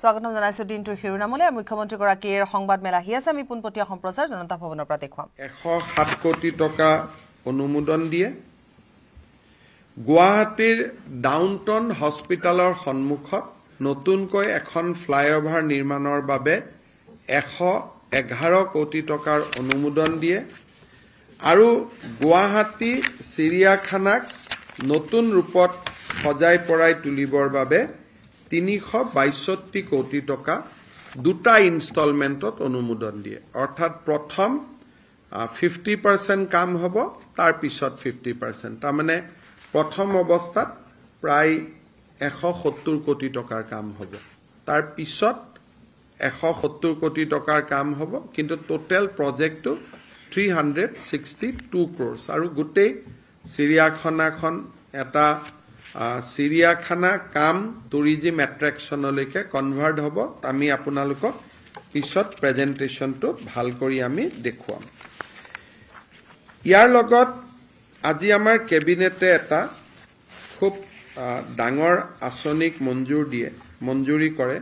স্বাগতম জনাইছো দিনটোৰ শিৰোনামলৈ। মুখ্যমন্ত্ৰীগৰাকীৰ সংবাদমেল আহি আছে আমি পোনপটীয়া সম্প্ৰচাৰ জনতা ভৱনৰ পৰা দেখুৱাম। এশ সাত কোটি টকা অনুমোদন দিয়ে। গুৱাহাটীৰ ডাউনটাউন হস্পিটেলৰ সন্মুখত নতুনকৈ এখন ফ্লাইঅভাৰ নিৰ্মাণৰ বাবে এশ এঘাৰ কোটি টকাৰ অনুমোদন দিয়ে। আৰু গুৱাহাটী চিৰিয়াখানাক নতুন ৰূপত সজাই পৰাই তুলিবৰ বাবে তিনিশ বাইষষ্ঠি কোটি টকা দুটা ইনষ্টলমেণ্টত অনুমোদন দিয়ে। অৰ্থাৎ প্ৰথম ফিফটি পাৰ্চেণ্ট কাম হ'ব তাৰ পিছত ফিফটি পাৰ্চেণ্ট তাৰমানে প্ৰথম অৱস্থাত প্ৰায় এশ সত্তৰ কোটি টকাৰ কাম হ'ব। তাৰ পিছত এশ সত্তৰ কোটি টকাৰ কাম হ'ব কিন্তু টোটেল প্ৰজেক্টটো three hundred sixty two crores আৰু গোটেই চিৰিয়াখানাখন এটা চিৰিয়াখানা কাম টুৰিজিম এট্ৰেকশ্যনলৈকে কনভাৰ্ট হ'ব। আমি আপোনালোকক পিছত প্ৰেজেণ্টেশ্যনটো ভাল কৰি আমি দেখুৱাম। ইয়াৰ লগত আজি আমাৰ কেবিনেটে এটা খুব ডাঙৰ আঁচনিক মঞ্জুৰ দিয়ে মঞ্জুৰি কৰে।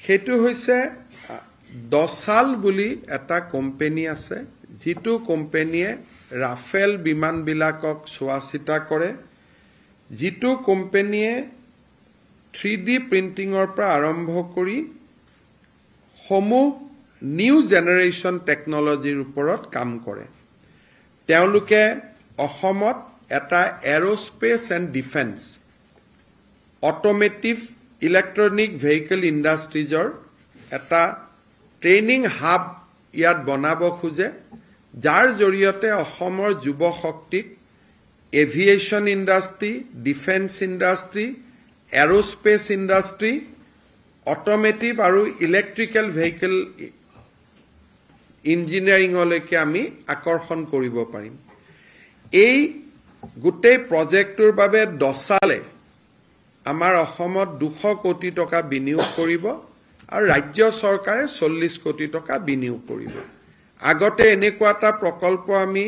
সেইটো হৈছে দচাল বুলি এটা কোম্পেনী আছে যিটো কোম্পেনীয়ে ৰাফেল বিমানবিলাকক চোৱা চিতা কৰে। যিটো কোম্পেনীয়ে থ্ৰী ডি প্ৰিণ্টিঙৰ পৰা আৰম্ভ কৰি সমূহ নিউ জেনেৰেশ্যন টেকনলজিৰ ওপৰত কাম কৰে। তেওঁলোকে অসমত এটা aerospace and defence automotive electronic vehicle ইণ্ডাষ্ট্ৰিজৰ এটা ট্ৰেইনিং হাব ইয়াত বনাব খোজে যাৰ জৰিয়তে অসমৰ যুৱ শক্তিক aviation industry defence industry aerospace industry automotive আৰু ইলেক্ট্ৰিকেল ভেহিকেল ইঞ্জিনিয়াৰিঙলৈকে আমি আকৰ্ষণ কৰিব পাৰিম। এই গোটেই প্ৰজেক্টটোৰ বাবে দচালে আমাৰ অসমত দুশ কোটি টকা বিনিয়োগ কৰিব আৰু ৰাজ্য চৰকাৰে চল্লিছ কোটি টকা বিনিয়োগ কৰিব। আগতে এনেকুৱা এটা প্ৰকল্প আমি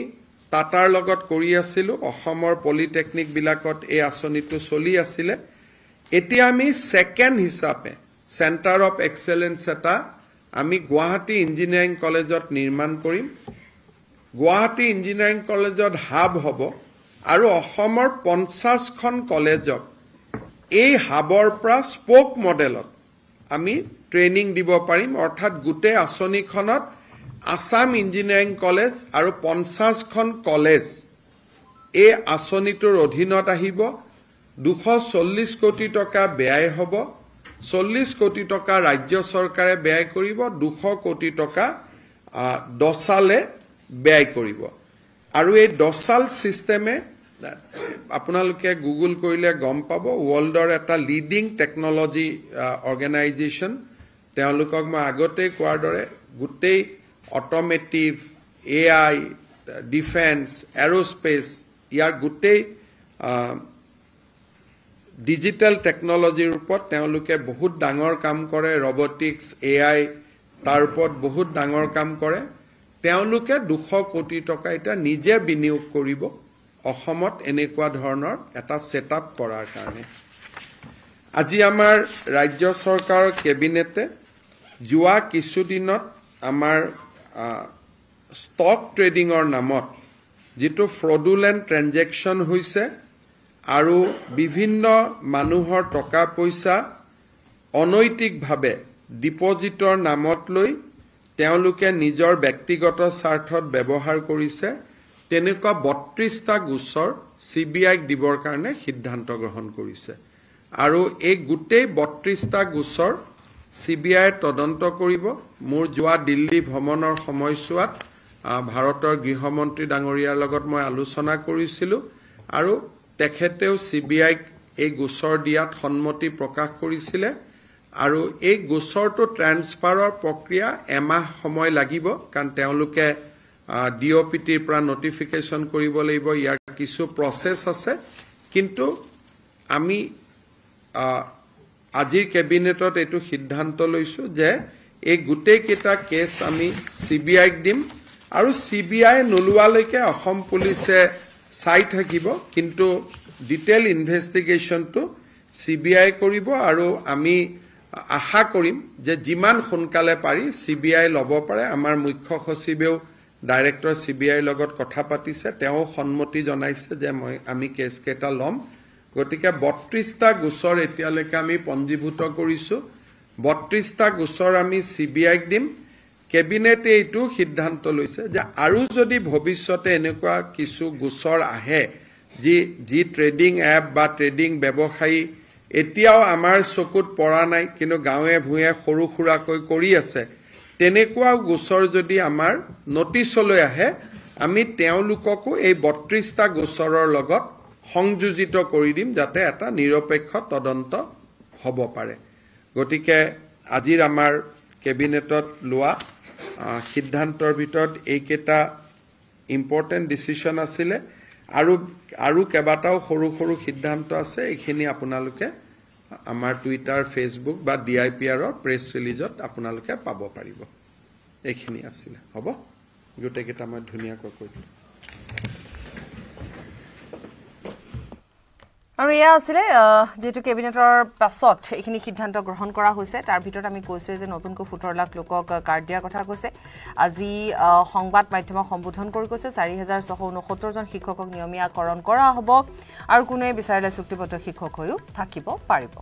টাটাৰ লগত কৰি আছিলোঁ অসমৰ পলিটেকনিকবিলাকত এই আঁচনিটো চলি আছিলে। এতিয়া আমি ছেকেণ্ড হিচাপে চেণ্টাৰ অফ এক্সেলেঞ্চ এটা আমি গুৱাহাটী ইঞ্জিনিয়াৰিং কলেজত নিৰ্মাণ কৰিম। গুৱাহাটী ইঞ্জিনিয়াৰিং কলেজত হাব হ'ব আৰু অসমৰ পঞ্চাছখন কলেজক এই হাবৰ পৰা স্প'ক মডেলত আমি ট্ৰেইনিং দিব পাৰিম। অৰ্থাৎ গোটেই আঁচনিখনত আছাম ইঞ্জিনিয়াৰিং কলেজ আৰু পঞ্চাছখন কলেজ এই আঁচনিটোৰ অধীনত আহিব। দুশ চল্লিছ কোটি টকা ব্যয় হ'ব। চল্লিছ কোটি টকা ৰাজ্য চৰকাৰে ব্যয় কৰিব। দুশ কোটি টকা দচালে ব্যয় কৰিব। আৰু এই দচাল ছিষ্টেমে আপোনালোকে গুগল কৰিলে গম পাব ৱৰ্ল্ডৰ এটা লিডিং টেকনলজি অৰ্গেনাইজেশ্যন তেওঁলোকক মই আগতেই কোৱাৰ দৰে গোটেই automotive A I defence aerospace ইয়াৰ গোটেই ডিজিটেল টেকনলজিৰ ওপৰত তেওঁলোকে বহুত ডাঙৰ কাম কৰে ৰবটিক্স এ আই তাৰ ওপৰত বহুত ডাঙৰ কাম কৰে। তেওঁলোকে দুশ কোটি টকা এতিয়া নিজে বিনিয়োগ কৰিব অসমত এনেকুৱা ধৰণৰ এটা ছেট আপ কৰাৰ কাৰণে। আজি আমাৰ ৰাজ্য চৰকাৰৰ কেবিনেটে যোৱা কিছুদিনত আমাৰ ষ্টক ট্ৰেডিঙৰ নামত যিটো ফ্ৰডুলেণ্ট ট্ৰেঞ্জেকশ্যন হৈছে আৰু বিভিন্ন মানুহৰ টকা পইচা অনৈতিকভাৱে ডিপজিটৰ নামত লৈ তেওঁলোকে নিজৰ ব্যক্তিগত স্বাৰ্থত ব্যৱহাৰ কৰিছে তেনেকুৱা বত্ৰিশটা গোচৰ চি বি আইক দিবৰ কাৰণে সিদ্ধান্ত গ্ৰহণ কৰিছে। আৰু এই গোটেই বত্ৰিশটা গোচৰ চি বি আইয়ে তদন্ত কৰিব। মোৰ যোৱা দিল্লী ভ্ৰমণৰ সময়ছোৱাত ভাৰতৰ গৃহমন্ত্ৰী ডাঙৰীয়াৰ লগত মই আলোচনা কৰিছিলোঁ আৰু তেখেতেও চি বি আইক এই গোচৰ দিয়াত সন্মতি প্ৰকাশ কৰিছিলে আৰু এই গোচৰটো ট্ৰেন্সফাৰৰ প্ৰক্ৰিয়া এমাহ সময় লাগিব কাৰণ তেওঁলোকে ডি অ' পি টিৰ পৰা নটিফিকেশ্যন কৰিব লাগিব ইয়াৰ কিছু প্ৰচেছ আছে। কিন্তু আমি আজিৰ কেবিনেটত এইটো সিদ্ধান্ত লৈছোঁ যে এই গোটেইকেইটা কেছ আমি চি বি আইক দিম আৰু চি বি আই নোলোৱালৈকে অসম পুলিচে চাই থাকিব কিন্তু ডিটেইল ইনভেষ্টিগেশ্যনটো চি বি আই কৰিব আৰু আমি আশা কৰিম যে যিমান সোনকালে পাৰি চি বি আই ল'ব পাৰে। আমাৰ মুখ্য সচিবেও ডাইৰেক্টৰ চি বি আইৰ লগত কথা পাতিছে তেওঁ সন্মতি জনাইছে যে মই আমি কেছকেইটা ল'ম। গতিকে বত্ৰিশটা গোচৰ এতিয়ালৈকে আমি পঞ্জীভূত কৰিছো। বত্ৰিশটা গোচৰ আমি চি বি আইক দিম। কেবিনেটে এইটো সিদ্ধান্ত লৈছে যে আৰু যদি ভৱিষ্যতে এনেকুৱা কিছু গোচৰ আহে যি যি ট্ৰেডিং এপ বা ট্ৰেডিং ব্যৱসায়ী এতিয়াও আমাৰ চকুত পৰা নাই কিন্তু গাঁৱে ভূঞে সৰু সুৰাকৈ কৰি আছে তেনেকুৱাও গোচৰ যদি আমাৰ নটিচলৈ আহে আমি তেওঁলোককো এই বত্ৰিশটা গোচৰৰ লগত সংযোজিত কৰি দিম যাতে এটা নিৰপেক্ষ তদন্ত হ'ব পাৰে। গতিকে আজিৰ আমাৰ কেবিনেটত লোৱা সিদ্ধান্তৰ ভিতৰত এইকেইটা ইম্পৰ্টেণ্ট ডিচিশ্যন আছিলে আৰু আৰু কেইবাটাও সৰু সৰু সিদ্ধান্ত আছে। এইখিনি আপোনালোকে আমাৰ টুইটাৰ ফেচবুক বা ডি আই পি আৰৰ প্ৰেছ ৰিলিজত আপোনালোকে পাব পাৰিব। এইখিনি আছিলে। হ'ব? গোটেইকেইটা মই ধুনীয়াকৈ কৈ দিলোঁ। আৰু এয়া আছিলে যিহেতু কেবিনেটৰ পাছত এইখিনি সিদ্ধান্ত গ্ৰহণ কৰা হৈছে তাৰ ভিতৰত আমি কৈছোৱে যে নতুনকৈ সোতৰ লাখ লোকক কাৰ্ড দিয়াৰ কথা কৈছে। আজি সংবাদ মাধ্যমক সম্বোধন কৰি কৈছে চাৰি হাজাৰ ছশ ঊনসত্তৰজন শিক্ষকক নিয়মীয়াকৰণ কৰা হ'ব আৰু কোনোৱে বিচাৰিলে চুক্তিবদ্ধ শিক্ষক হৈও থাকিব পাৰিব।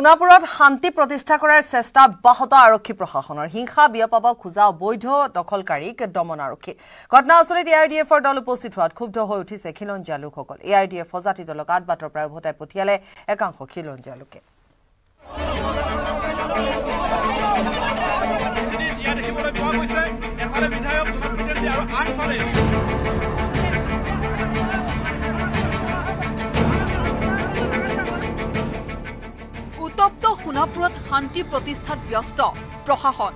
সোণাপুৰত শান্তি প্ৰতিষ্ঠা কৰাৰ চেষ্টা অব্যাহত আৰক্ষী প্ৰশাসনৰ হিংসা বিয়পাব খোজা অবৈধ দখলকাৰীক দমন আৰক্ষী। ঘটনাস্থলীত এ আই ডি এফৰ দল উপস্থিত হোৱাত ক্ষুব্ধ হৈ উঠিছে খিলঞ্জীয়া লোকসকল। এ আই ডি এফ সজাতি দলক আঠ বাটৰ পৰা উভতাই পঠিয়ালে একাংশ খিলঞ্জীয়া লোকে। পোৱা গৈছে সোণাপুৰত শান্তি প্ৰতিষ্ঠাত ব্যস্ত প্ৰশাসন।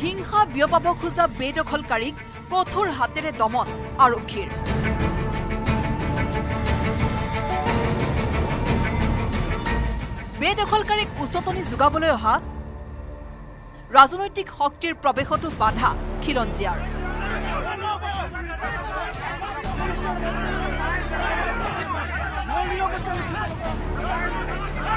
হিংসা বিয়পাব খোজা বেদখলকাৰীক কঠোৰ হাতেৰে দমন আৰক্ষীৰ। বেদখলকাৰীক উচতনি যোগাবলৈ অহা ৰাজনৈতিক শক্তিৰ প্ৰৱেশতো বাধা খিলঞ্জীয়াৰ।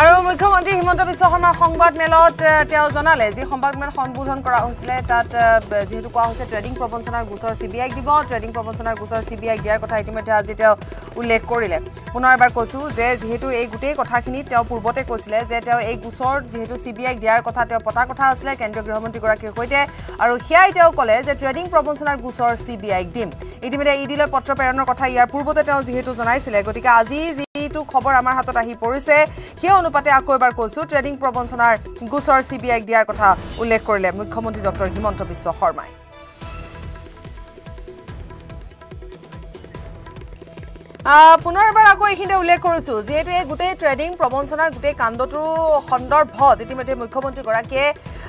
আৰু মুখ্যমন্ত্ৰী হিমন্ত বিশ্ব শৰ্মাৰ সংবাদ মেলত এ, তেওঁ জনালে যি সংবাদ মেল সম্বোধন কৰা হৈছিলে। তাত যিহেতু কোৱা হৈছে ট্ৰেডিং প্ৰবঞ্চনাৰ গোচৰ চি বি আইক দিব ট্ৰেডিং প্ৰবঞ্চনাৰ গোচৰ চি বি আইক দিয়াৰ কথা ইতিমধ্যে আজি তেওঁ উল্লেখ কৰিলে। পুনৰ এবাৰ কৈছোঁ যে যিহেতু এই গোটেই কথাখিনি তেওঁ পূৰ্বতে কৈছিলে যে তেওঁ এই গোচৰ যিহেতু চি বি আইক দিয়াৰ কথা তেওঁ পতা কথা আছিলে কেন্দ্ৰীয় গৃহমন্ত্ৰীগৰাকীৰ সৈতে আৰু সেয়াই তেওঁ ক'লে যে ট্ৰেডিং প্ৰবঞ্চনাৰ গোচৰ চি বি আইক দিম। ইতিমধ্যে ই ডিলৈ পত্ৰ প্ৰেৰণৰ কথা ইয়াৰ পূৰ্বতে তেওঁ যিহেতু জনাইছিলে গতিকে আজি যিটো খবৰ আমাৰ হাতত আহি পৰিছে। সেই অনুপাতে আকৌ এবাৰ কৈছো ট্ৰেডিং প্ৰবঞ্চনাৰ গোচৰ চি বি আইক দিয়াৰ কথা উল্লেখ কৰিলে মুখ্যমন্ত্ৰী ডক্টৰ হিমন্ত বিশ্ব শৰ্মাই। পুনৰ এবাৰ আকৌ এইখিনিতে উল্লেখ কৰিছো যিহেতু এই গোটেই ট্ৰেডিং প্ৰবঞ্চনাৰ গোটেই কাণ্ডটোৰ সন্দৰ্ভত ইতিমধ্যে মুখ্যমন্ত্ৰীগৰাকীয়ে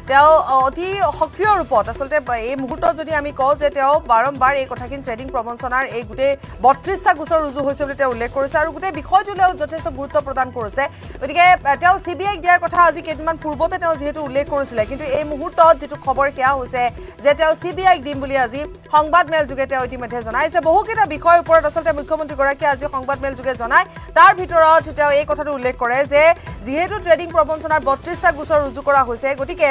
তেওঁ অতি সক্ৰিয় ৰূপত আচলতে এই মুহূৰ্তত যদি আমি কওঁ যে তেওঁ বাৰম্বাৰ এই কথাখিনি ট্ৰেডিং প্ৰবঞ্চনাৰ এই গোটেই বত্ৰিশটা গোচৰ ৰুজু হৈছে বুলি তেওঁ উল্লেখ কৰিছে আৰু গোটেই বিষয়টোলৈও যথেষ্ট গুৰুত্ব প্ৰদান কৰিছে। গতিকে তেওঁ চি বি আইক দিয়াৰ কথা আজি কেইদিনমান পূৰ্বতে তেওঁ যিহেতু উল্লেখ কৰিছিলে কিন্তু এই মুহূৰ্তত যিটো খবৰ সেয়া হৈছে যে তেওঁ চি বি আইক দিম বুলি আজি সংবাদ মেল যোগে তেওঁ ইতিমধ্যে জনাইছে। বহুকেইটা বিষয়ৰ ওপৰত আচলতে মুখ্যমন্ত্ৰীগৰাকীয়ে আজি সংবাদ মেল যোগে জনায়। তাৰ ভিতৰত তেওঁ এই কথাটো উল্লেখ কৰে যে যিহেতু ট্ৰেডিং প্ৰবঞ্চনাৰ বত্ৰিশটা গোচৰ ৰুজু কৰা হৈছে গতিকে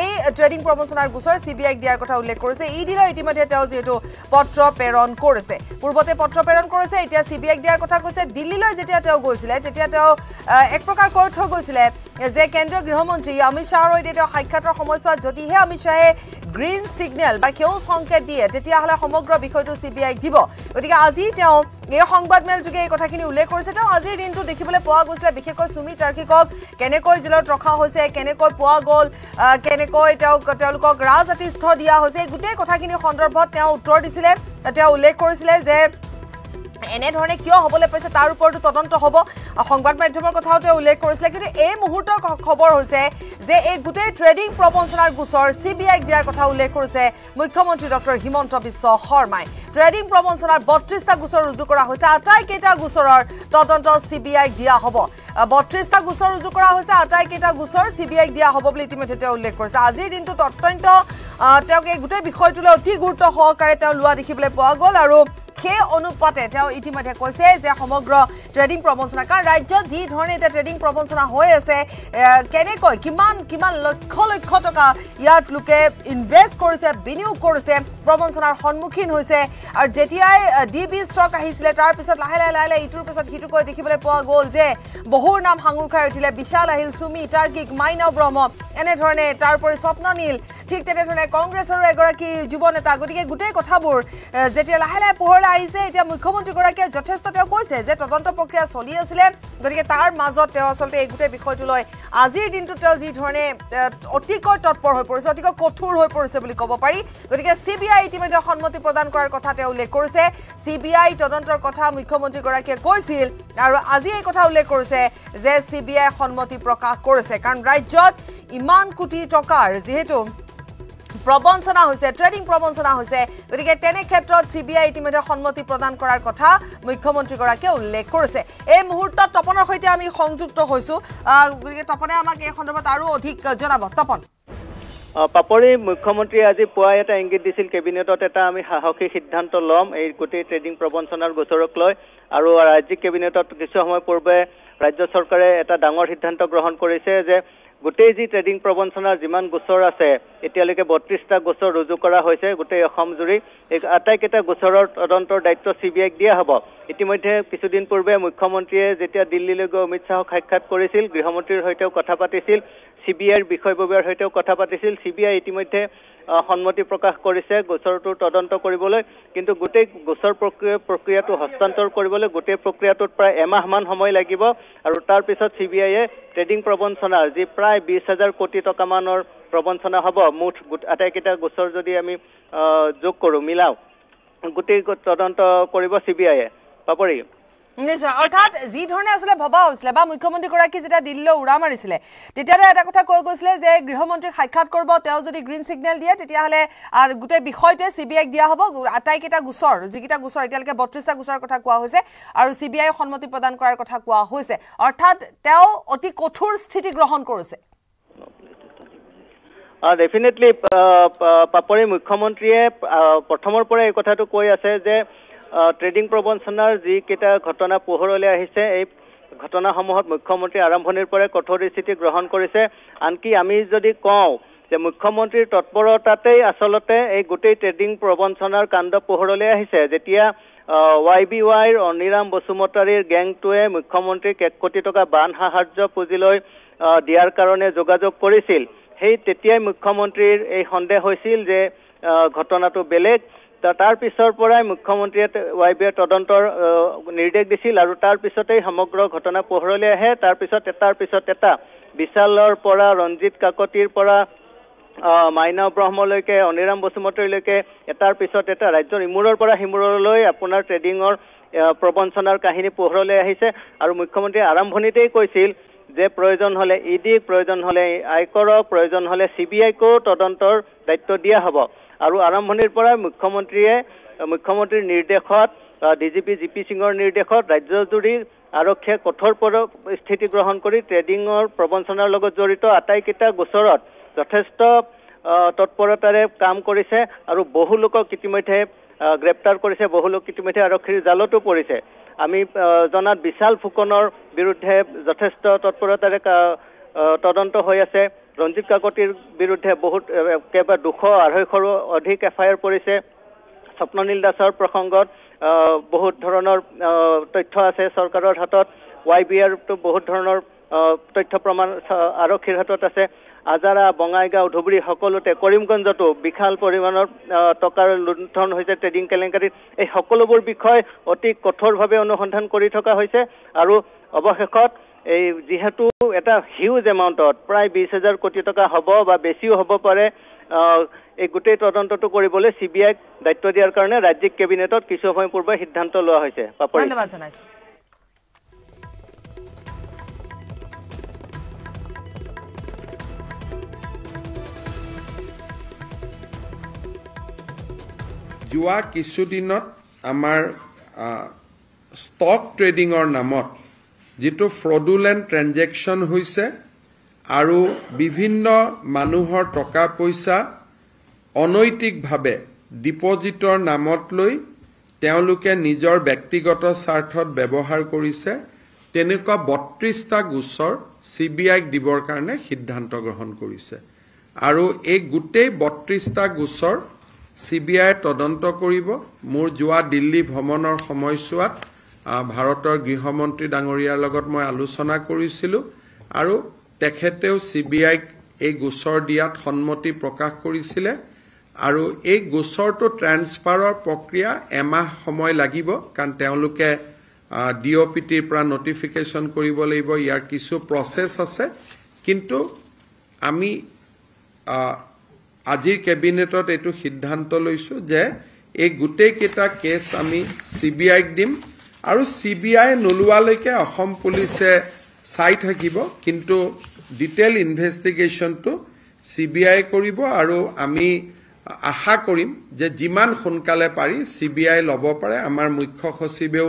এই ট্ৰেডিং প্ৰবঞ্চনাৰ গোচৰ চি বি আইক দিয়াৰ কথা উল্লেখ কৰিছে। ই ডিলৈ ইতিমধ্যে যিহেতু পত্ৰ প্ৰেৰণ কৰিছে। পূৰ্বতে পত্ৰ প্ৰেৰণ কৰিছে এতিয়া চি বি আইক দিয়াৰ কথা কৈছে। দিল্লীলৈ যেতিয়া তেওঁ গৈছিলে তেতিয়া তেওঁ এক প্ৰকাৰ কৈ থৈ গৈছিলে যে কেন্দ্ৰীয় গৃহমন্ত্ৰী অমিত শ্বাহৰ সৈতে তেওঁ সাক্ষাতৰ সময়ছোৱাত যদিহে অমিত শ্বাহে গ্ৰীণ ছিগনেল বা সেউজ সংকেত দিয়ে তেতিয়াহ'লে সমগ্ৰ বিষয়টো চি বি আইক দিব। গতিকে আজি এই সংবাদ মেল যোগে এই কথাখিনি উল্লেখ কৰিছে। তেওঁ আজিৰ দিনটো দেখিবলৈ পোৱা গৈছিলে বিশেষকৈ সুমিত তাৰ্কিকক কেনেকৈ জেলত ৰখা হৈছে কেনেকৈ পোৱা গ'ল কেনেকৈ তেওঁক তেওঁলোকক ৰাজআতিষ্ঠ দিয়া হৈছে এই গোটেই কথাখিনি সন্দৰ্ভত তেওঁ উত্তৰ দিছিলে। তেওঁ উল্লেখ কৰিছিলে যে এনেধৰণে কিয় হ'বলৈ পাইছে তাৰ ওপৰতো তদন্ত হ'ব। সংবাদ মাধ্যমৰ কথাও তেওঁ উল্লেখ কৰিছিলে। কিন্তু এই মুহূৰ্তৰ খবৰ হৈছে যে এই গোটেই ট্ৰেডিং প্ৰবঞ্চনাৰ গোচৰ চি বি আইক দিয়াৰ কথা উল্লেখ কৰিছে মুখ্যমন্ত্ৰী ডক্টৰ হিমন্ত বিশ্ব শৰ্মাই। ট্ৰেডিং প্ৰবঞ্চনাৰ বত্ৰিছটা গোচৰ ৰুজু কৰা হৈছে। আটাইকেইটা গোচৰৰ তদন্ত চি বি আইক দিয়া হ'ব। বত্ৰিছটা গোচৰ ৰুজু কৰা হৈছে আটাইকেইটা গোচৰ চি বি আইক দিয়া হ'ব বুলি ইতিমধ্যে তেওঁ উল্লেখ কৰিছে। আজিৰ দিনটোত অত্যন্ত তেওঁক এই গোটেই বিষয়টোলৈ অতি গুৰুত্ব সহকাৰে তেওঁ লোৱা দেখিবলৈ পোৱা গ'ল। আৰু সেই অনুপাতে তেওঁ ইতিমধ্যে কৈছে যে সমগ্ৰ ট্ৰেডিং প্ৰবঞ্চনা কাৰণ ৰাজ্যত যি ধৰণে এতিয়া ট্ৰেডিং প্ৰবঞ্চনা হৈ আছে কেনেকৈ কিমান কিমান লক্ষ লক্ষ টকা ইয়াত লোকে ইনভেষ্ট কৰিছে বিনিয়োগ কৰিছে প্ৰবঞ্চনাৰ সন্মুখীন হৈছে। আৰু যেতিয়াই ডি বি ষ্টক আহিছিলে তাৰপিছত লাহে লাহে লাহে লাহে ইটোৰ পিছত সিটোকৈ দেখিবলৈ পোৱা গ'ল যে বহুৰ নাম সাঙুৰ খাই উঠিলে বিশাল আহিল চুমি তাৰ্কিক মাইনাও ব্ৰহ্ম এনেধৰণে তাৰোপৰি স্বপ্ননীল ঠিক তেনেধৰণে কংগ্ৰেছৰো এগৰাকী যুৱ নেতা। গতিকে গোটেই কথাবোৰ যেতিয়া লাহে লাহে পোহৰলৈ আহিছে। এতিয়া মুখ্যমন্ত্ৰীগৰাকীয়ে যথেষ্ট তেওঁ কৈছে যে তদন্ত প্ৰক্ৰিয়া চলি আছিলে। গতিকে তাৰ মাজত তেওঁ আচলতে এই গোটেই বিষয়টোলৈ আজিৰ দিনটোত তেওঁ যি ধৰণে এ, অতিকৈ তৎপৰ হৈ পৰিছে অতিকৈ কঠোৰ হৈ পৰিছে বুলি ক'ব পাৰি। গতিকে চি বি আই ইতিমধ্যে সন্মতি প্ৰদান কৰাৰ কথা তেওঁ উল্লেখ কৰিছে। চি বি আই তদন্তৰ কথা মুখ্যমন্ত্ৰীগৰাকীয়ে কৈছিল আৰু আজি এই কথা উল্লেখ কৰিছে যে চি বি আই সন্মতি প্ৰকাশ কৰিছে। কাৰণ ৰাজ্যত ইমান কোটি টকাৰ যিহেতু প্ৰবঞ্চনা হৈছে ট্ৰেডিং প্ৰবঞ্চনা হৈছে। গতিকে তেনে ক্ষেত্ৰত চি বি আই ইতিমধ্যে সন্মতি প্ৰদান কৰাৰ কথা মুখ্যমন্ত্ৰীগৰাকীয়ে উল্লেখ কৰিছে। এই মুহূৰ্তত তপনৰ সৈতে আমি সংযুক্ত হৈছো। গতিকে তপনে আমাক এই সন্দৰ্ভত আৰু অধিক জনাব। তপন। পাপৰি মুখ্যমন্ত্ৰীয়ে আজি পুৱাই এটা ইংগিত দিছিল কেবিনেটত এটা আমি সাহসী সিদ্ধান্ত ল'ম এই গোটেই ট্ৰেডিং প্ৰবঞ্চনাৰ গোচৰক লৈ। আৰু ৰাজ্যিক কেবিনেটত কিছু সময় পূৰ্বে ৰাজ্য চৰকাৰে এটা ডাঙৰ সিদ্ধান্ত গ্ৰহণ কৰিছে যে গোটেই যি ট্ৰেডিং প্ৰবঞ্চনাৰ যিমান গোচৰ আছে এতিয়ালৈকে বত্ৰিশটা গোচৰ ৰুজু কৰা হৈছে গোটেই অসম জুৰি। এই আটাইকেইটা গোচৰৰ তদন্তৰ দায়িত্ব চি বি আইক দিয়া হ'ব। ইতিমধ্যে কিছুদিন পূৰ্বে মুখ্যমন্ত্ৰীয়ে যেতিয়া দিল্লীলৈ গৈ অমিত শ্বাহক সাক্ষাৎ কৰিছিল গৃহমন্ত্ৰীৰ সৈতেও কথা পাতিছিল চি বি আইৰ বিষয়ববীয়াৰ সৈতেও কথা পাতিছিল। চি বি আই ইতিমধ্যে সন্মতি প্ৰকাশ কৰিছে গোচৰটোৰ তদন্ত কৰিবলৈ। কিন্তু গোটেই গোচৰ প্ৰক্ৰিয়া প্ৰক্ৰিয়াটো হস্তান্তৰ কৰিবলৈ গোটেই প্ৰক্ৰিয়াটোত প্ৰায় এমাহমান সময় লাগিব। আৰু তাৰ পিছত চি বি আইয়ে ট্ৰেডিং প্ৰবঞ্চনাৰ যি প্ৰায় বিশ হাজাৰ কোটি টকামানৰ প্ৰবঞ্চনা হ'ব মুঠ আটাইকেইটা গোচৰ যদি আমি যোগ কৰোঁ মিলাওঁ গোটেই তদন্ত কৰিব চি বি আইয়ে। পাপৰি নিশ্চয়। অৰ্থাৎ যি ধৰণে আচলতে ভবা হৈছিলে বা মুখ্যমন্ত্ৰীগৰাকী যেতিয়া দিল্লীলৈ উৰা মাৰিছিলে তেতিয়াতে এটা কথা কৈ গৈছিলে যে গৃহমন্ত্ৰীক সাক্ষাৎ কৰিব তেওঁ যদি গ্ৰীণ ছিগনেল দিয়ে তেতিয়াহ'লে গোটেই বিষয়টোৱে চি বি আইক দিয়া হ'ব। আটাইকেইটা গোচৰ যিকেইটা গোচৰ এতিয়ালৈকে বত্ৰিছটা গোচৰৰ কথা কোৱা হৈছে আৰু চি বি আই সন্মতি প্ৰদান কৰাৰ কথা কোৱা হৈছে। অৰ্থাৎ তেওঁ অতি কঠোৰ স্থিতি গ্ৰহণ কৰিছে। ডেফিনেটলি পাপৰি মুখ্যমন্ত্ৰীয়ে প্ৰথমৰ পৰা এই কথাটো কৈ আছে যে ট্ৰেডিং প্ৰবঞ্চনাৰ যিকেইটা ঘটনা পোহৰলৈ আহিছে এই ঘটনাসমূহত মুখ্যমন্ত্ৰী আৰম্ভণিৰ পৰাই কঠোৰ স্থিতি গ্ৰহণ কৰিছে। আনকি আমি যদি কওঁ যে মুখ্যমন্ত্ৰীৰ তৎপৰতাতেই আচলতে এই গোটেই ট্ৰেডিং প্ৰবঞ্চনাৰ কাণ্ড পোহৰলৈ আহিছে যেতিয়া ৱাই বি ৱাইৰ অনিৰাম বসুমতাৰীৰ গেংটোৱে মুখ্যমন্ত্ৰীক এক কোটি টকা বান সাহাৰ্য পুঁজিলৈ দিয়াৰ কাৰণে যোগাযোগ কৰিছিল সেই তেতিয়াই মুখ্যমন্ত্ৰীৰ এই সন্দেহ হৈছিল যে ঘটনাটো বেলেগ। তাৰ পিছৰ পৰাই মুখ্যমন্ত্ৰীয়ে ৱাই বিৰ তদন্তৰ আহ, নিৰ্দেশ দিছিল আৰু তাৰ পিছতেই সমগ্ৰ ঘটনা পোহৰলৈ আহে। তাৰ পিছত এটাৰ পিছত এটা। বিশালৰ পৰা ৰঞ্জিত কাকতিৰ পৰা মাইনা ব্ৰহ্মলৈকে অনিৰাম বসুমতাৰীলৈকে এটাৰ পিছত এটা। ৰাজ্যৰ ইমূৰৰ পৰা সিমূৰলৈ আপোনাৰ ট্ৰেডিঙৰ প্ৰবঞ্চনাৰ কাহিনী পোহৰলৈ আহিছে। আৰু মুখ্যমন্ত্ৰীয়ে আৰম্ভণিতেই কৈছিল যে প্ৰয়োজন হলে ইডিক প্ৰয়োজন হলে আয়কৰক প্ৰয়োজন হলে চি বি আইকো তদন্তৰ দায়িত্ব দিয়া হ'ব। আৰু আৰম্ভণিৰ পৰাই মুখ্যমন্ত্ৰীয়ে মুখ্যমন্ত্ৰীৰ নিৰ্দেশত D G P G P সিঙৰ নিৰ্দেশত ৰাজ্যজুৰি আৰক্ষীয়ে কঠোৰ স্থিতি গ্ৰহণ কৰি ট্ৰেডিঙৰ প্ৰবঞ্চনাৰ লগত জড়িত আটাইকেইটা গোচৰত যথেষ্ট তৎপৰতাৰে কাম কৰিছে আৰু বহু লোকক ইতিমধ্যে গ্ৰেপ্তাৰ কৰিছে বহু লোক ইতিমধ্যে আৰক্ষীৰ জালতো পৰিছে। আমি জনাত বিশাল ফুকনৰ বিৰুদ্ধে যথেষ্ট তৎপৰতাৰে তদন্ত হৈ আছে। ৰঞ্জিত কাকতিৰ বিৰুদ্ধে বহুত একেবাৰে দুশ আঢ়ৈশৰো অধিক এফ আই আৰ পৰিছে। স্বপ্ননীল দাসৰ প্ৰসংগত বহুত ধৰণৰ তথ্য আছে চৰকাৰৰ হাতত। ৱাই বি আৰটো বহুত ধৰণৰ তথ্য প্ৰমাণ আৰক্ষীৰ হাতত আছে। আজাৰা বঙাইগাঁও ধুবুৰী সকলোতে কৰিমগঞ্জতো বিশাল পৰিমাণৰ টকাৰ লুণ্ঠন হৈছে ট্ৰেডিং কেলেংকাৰীত। এই সকলোবোৰ বিষয় অতি কঠোৰভাৱে অনুসন্ধান কৰি থকা হৈছে। আৰু অৱশেষত এই যিহেতু এটা হিউজ এমাউণ্টত প্ৰায় বিশ হাজাৰ কোটি টকা হ'ব বা বেছিও হ'ব পাৰে এই গোটেই তদন্তটো কৰিবলৈ চি বি আইক দায়িত্ব দিয়াৰ কাৰণে ৰাজ্যিক কেবিনেটত কিছু সময় পূৰ্বে সিদ্ধান্ত লোৱা হৈছে। পাপৰি। ধন্যবাদ জনাইছো। যোৱা কিছুদিনত আমাৰ ষ্টক ট্ৰেডিঙৰ নামত যিটো ফ্ৰডুলেণ্ট ট্ৰেঞ্জেকশ্যন হৈছে আৰু বিভিন্ন মানুহৰ টকা পইচা অনৈতিকভাৱে ডিপজিটৰ নামত লৈ তেওঁলোকে নিজৰ ব্যক্তিগত স্বাৰ্থত ব্যৱহাৰ কৰিছে তেনেকুৱা বত্ৰিশটা গোচৰ চি বি আইক দিবৰ কাৰণে সিদ্ধান্ত গ্ৰহণ কৰিছে। আৰু এই গোটেই বত্ৰিশটা গোচৰ চি বি আইয়ে তদন্ত কৰিব। মোৰ যোৱা দিল্লী ভ্ৰমণৰ সময়ছোৱাত ভাৰতৰ গৃহমন্ত্ৰী ডাঙৰীয়াৰ লগত মই আলোচনা কৰিছিলোঁ আৰু তেখেতেও চি বি আইক এই গোচৰ দিয়াত সন্মতি প্ৰকাশ কৰিছিলে আৰু এই গোচৰটো ট্ৰেন্সফাৰৰ প্ৰক্ৰিয়া এমাহ সময় লাগিব কাৰণ তেওঁলোকে ডি অ' পি টিৰ পৰা নটিফিকেশ্যন কৰিব লাগিব ইয়াৰ কিছু প্ৰচেছ আছে। কিন্তু আমি আজিৰ কেবিনেটত এইটো সিদ্ধান্ত লৈছো যে এই গোটেইকেইটা কেছ আমি চি বি আইক দিম। আৰু চি বি আই নোলোৱালৈকে অসম পুলিচে চাই থাকিব কিন্তু ডিটেইল ইনভেষ্টিগেশ্যনটো চি বি আই কৰিব আৰু আমি আশা কৰিম যে যিমান সোনকালে পাৰি চি বি আই ল'ব পাৰে। আমাৰ মুখ্য সচিবেও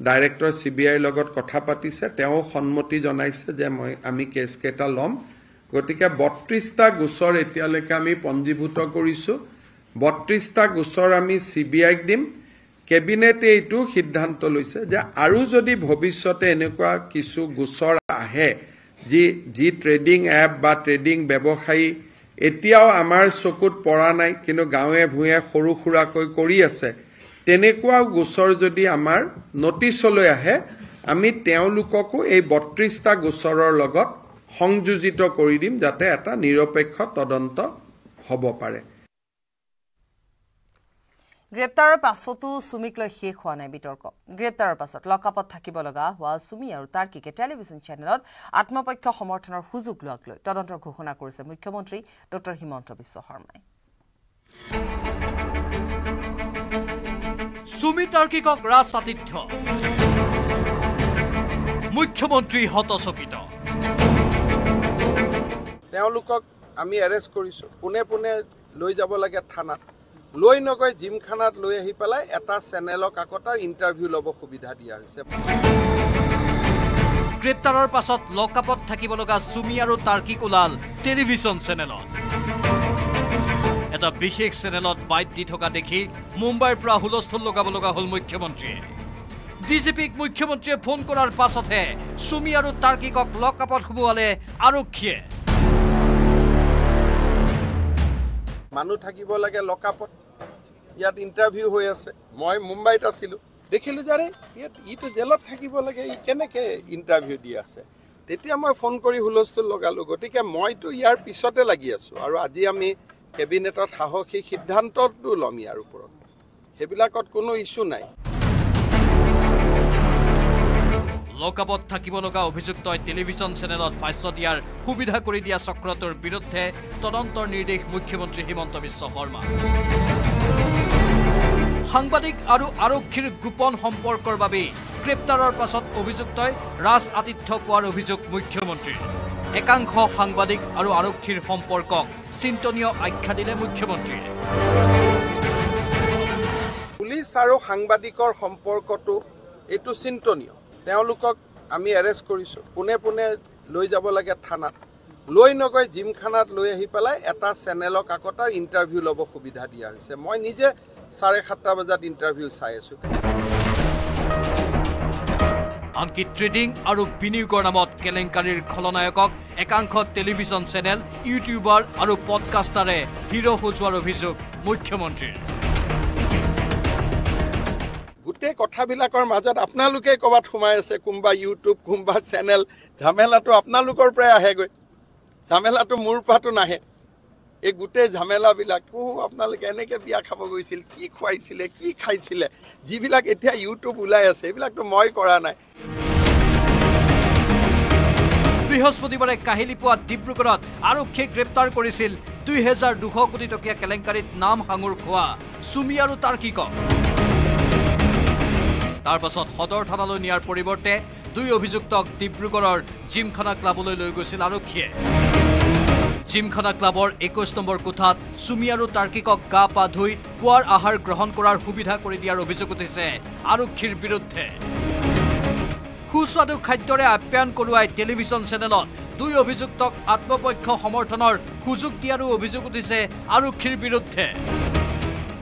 ডাইৰেক্টৰ চি বি আইৰ লগত কথা পাতিছে। তেওঁ সন্মতি জনাইছে যে মই আমি কেছকেইটা ল'ম। গতিকে বত্ৰিশটা গোচৰ এতিয়ালৈকে আমি পঞ্জীভূত কৰিছো। বত্ৰিশটা গোচৰ আমি চি বি আইক দিম। কেবিনেটে এইটো সিদ্ধান্ত লৈছে যে আৰু যদি ভৱিষ্যতে এনেকুৱা কিছু গোচৰ আহে যি যি ট্ৰেডিং এপ বা ট্ৰেডিং ব্যৱসায়ী এতিয়াও আমাৰ চকুত পৰা নাই কিন্তু গাঁৱে ভূঞে সৰু সুৰাকৈ কৰি আছে তেনেকুৱা গোচৰ যদি আমাৰ নটিচলৈ আহে আমি তেওঁলোককো এই বত্ৰিশটা গোচৰৰ লগত সংযোজিত কৰি দিম যাতে এটা নিৰপেক্ষ তদন্ত হ'ব পাৰে। গ্ৰেপ্তাৰৰ পাছতো চুমিক লৈ শেষ হোৱা নাই বিতৰ্ক। গ্ৰেপ্তাৰৰ পাছত লকআপত থাকিব লগা হোৱা চুমি আৰু তাৰ্কিকে টেলিভিছন চেনেলত আত্মপক্ষ সমৰ্থনৰ সুযোগ লোৱাক লৈ তদন্তৰ ঘোষণা কৰিছে মুখ্যমন্ত্ৰী ডঃ হিমন্ত বিশ্ব শৰ্মাই। সুমি তাৰ্কিকক ৰাজ আতিথ্য মুখ্যমন্ত্ৰী হতচকিত। তেওঁলোকক আমি এৰেষ্ট কৰিছোঁ। পোনে পোনে লৈ যাব লাগে থানাত। লৈ নগৈ জিমখানাত লৈ আহি পেলাই এটা চেনেলৰ কাকত তাৰ ইণ্টাৰভিউ ল'ব সুবিধা দিয়া হৈছে। গ্ৰেপ্তাৰৰ পাছত লকআপত থাকিব লগা চুমি আৰু তাৰ্কিক ওলাল টেলিভিছন চেনেলত। এটা বিশেষ চেনেলত বাইট দি থকা দেখি মুম্বাইৰ পৰা হুলস্থুল লগাব লগা হ'ল মুখ্যমন্ত্ৰীয়ে। ডি জি পিক মুখ্যমন্ত্ৰীয়ে ফোন কৰাৰ পাছতহে চুমি আৰু তাৰ্কিকক লকআপত সোমোৱালে আৰক্ষীয়ে। মানুহ থাকিব লাগে লকআপত ইয়াত ইণ্টাৰভিউ হৈ আছে। মই মুম্বাইত আছিলোঁ। দেখিলোঁ যে আৰে ইয়াত ইটো জেলত থাকিব লাগে ই কেনেকৈ ইণ্টাৰভিউ দি আছে? তেতিয়া মই ফোন কৰি হুলস্থুল লগালোঁ। গতিকে মইতো ইয়াৰ পিছতে লাগি আছোঁ। আৰু আজি আমি কেবিনেটত সাহসী সিদ্ধান্তটো ল'ম ইয়াৰ ওপৰত। সেইবিলাকত কোনো ইছ্যু নাই। লকআপত থাকিব লগা অভিযুক্তই টেলিভিছন চেনেলত ভাষ্য দিয়াৰ সুবিধা কৰি দিয়া চক্ৰটোৰ বিৰুদ্ধে তদন্তৰ নিৰ্দেশ মুখ্যমন্ত্ৰী হিমন্ত বিশ্ব শৰ্মা। সাংবাদিক আৰু আৰক্ষীৰ গোপন সম্পৰ্কৰ বাবেই গ্ৰেপ্তাৰৰ পাছত অভিযুক্তই ৰাজ আতিথ্য পোৱাৰ অভিযোগ মুখ্যমন্ত্ৰীৰ। একাংশ সাংবাদিক আৰু আৰক্ষীৰ সম্পৰ্কক চিন্তনীয় আখ্যা দিলে মুখ্যমন্ত্ৰীয়ে। পুলিচ আৰু সাংবাদিকৰ সম্পৰ্কটো এইটো চিন্তনীয়। তেওঁলোকক আমি এৰেষ্ট কৰিছোঁ। পোনে পোনে লৈ যাব লাগে থানাত। লৈ নগৈ জিমখানাত লৈ আহি পেলাই এটা চেনেলৰ কাকত তাৰ ইণ্টাৰভিউ ল'ব সুবিধা দিয়া হৈছে। মই নিজে চাৰে সাতটা বজাত ইণ্টাৰভিউ চাই আছোঁ। আনকি ট্ৰেডিং আৰু বিনিয়োগৰ নামত কেলেংকাৰীৰ খলনায়কক একাংশ টেলিভিছন চেনেল ইউটিউবাৰ আৰু পডকাষ্টাৰে হিৰ' সজোৱাৰ অভিযোগ মুখ্যমন্ত্ৰীৰ। গোটেই কথাবিলাকৰ মাজত আপোনালোকে ক'ৰবাত সোমাই আছে কোনোবা ইউটিউব কোনোবা চেনেল ঝামেলাটো আপোনালোকৰ পৰাই আহেগৈ। ঝামেলাটো মোৰ পৰাতো নাহে। এই গোটেই ঝামেলাবিলাকো আপোনালোকে এনেকৈ বিয়া খাব গৈছিল কি খুৱাইছিলে কি খাইছিলে যিবিলাক এতিয়া ইউটিউব ওলাই আছে এইবিলাকতো মই কৰা নাই। বৃহস্পতিবাৰে কাহিলী পোৱা ডিব্ৰুগড়ত আৰক্ষীয়ে গ্ৰেপ্তাৰ কৰিছিল দুই হেজাৰ দুশ কোটি টকীয়া কেলেংকাৰীত নাম সাঙুৰ খোৱা। চুমি আৰু তাৰ্কিকক। তাৰ পাছত সদৰ থানালৈ নিয়াৰ পৰিৱৰ্তে দুই অভিযুক্তক ডিব্ৰুগড়ৰ জিমখানা ক্লাবলৈ লৈ গৈছিল আৰক্ষীয়ে। জিমখানা ক্লাবৰ একৈশ নম্বৰ কোঠাত চুমি আৰু তাৰ্কিকক গা পা ধুই পুৱাৰ আহাৰ গ্ৰহণ কৰাৰ সুবিধা কৰি দিয়াৰ অভিযোগ উঠিছে আৰক্ষীৰ বিৰুদ্ধে। সুস্বাদু খাদ্যৰে আপ্যায়ন কৰোৱাই টেলিভিছন চেনেলত দুই অভিযুক্তক আত্মপক্ষ সমৰ্থনৰ সুযোগ দিয়াৰো অভিযোগ উঠিছে আৰক্ষীৰ বিৰুদ্ধে।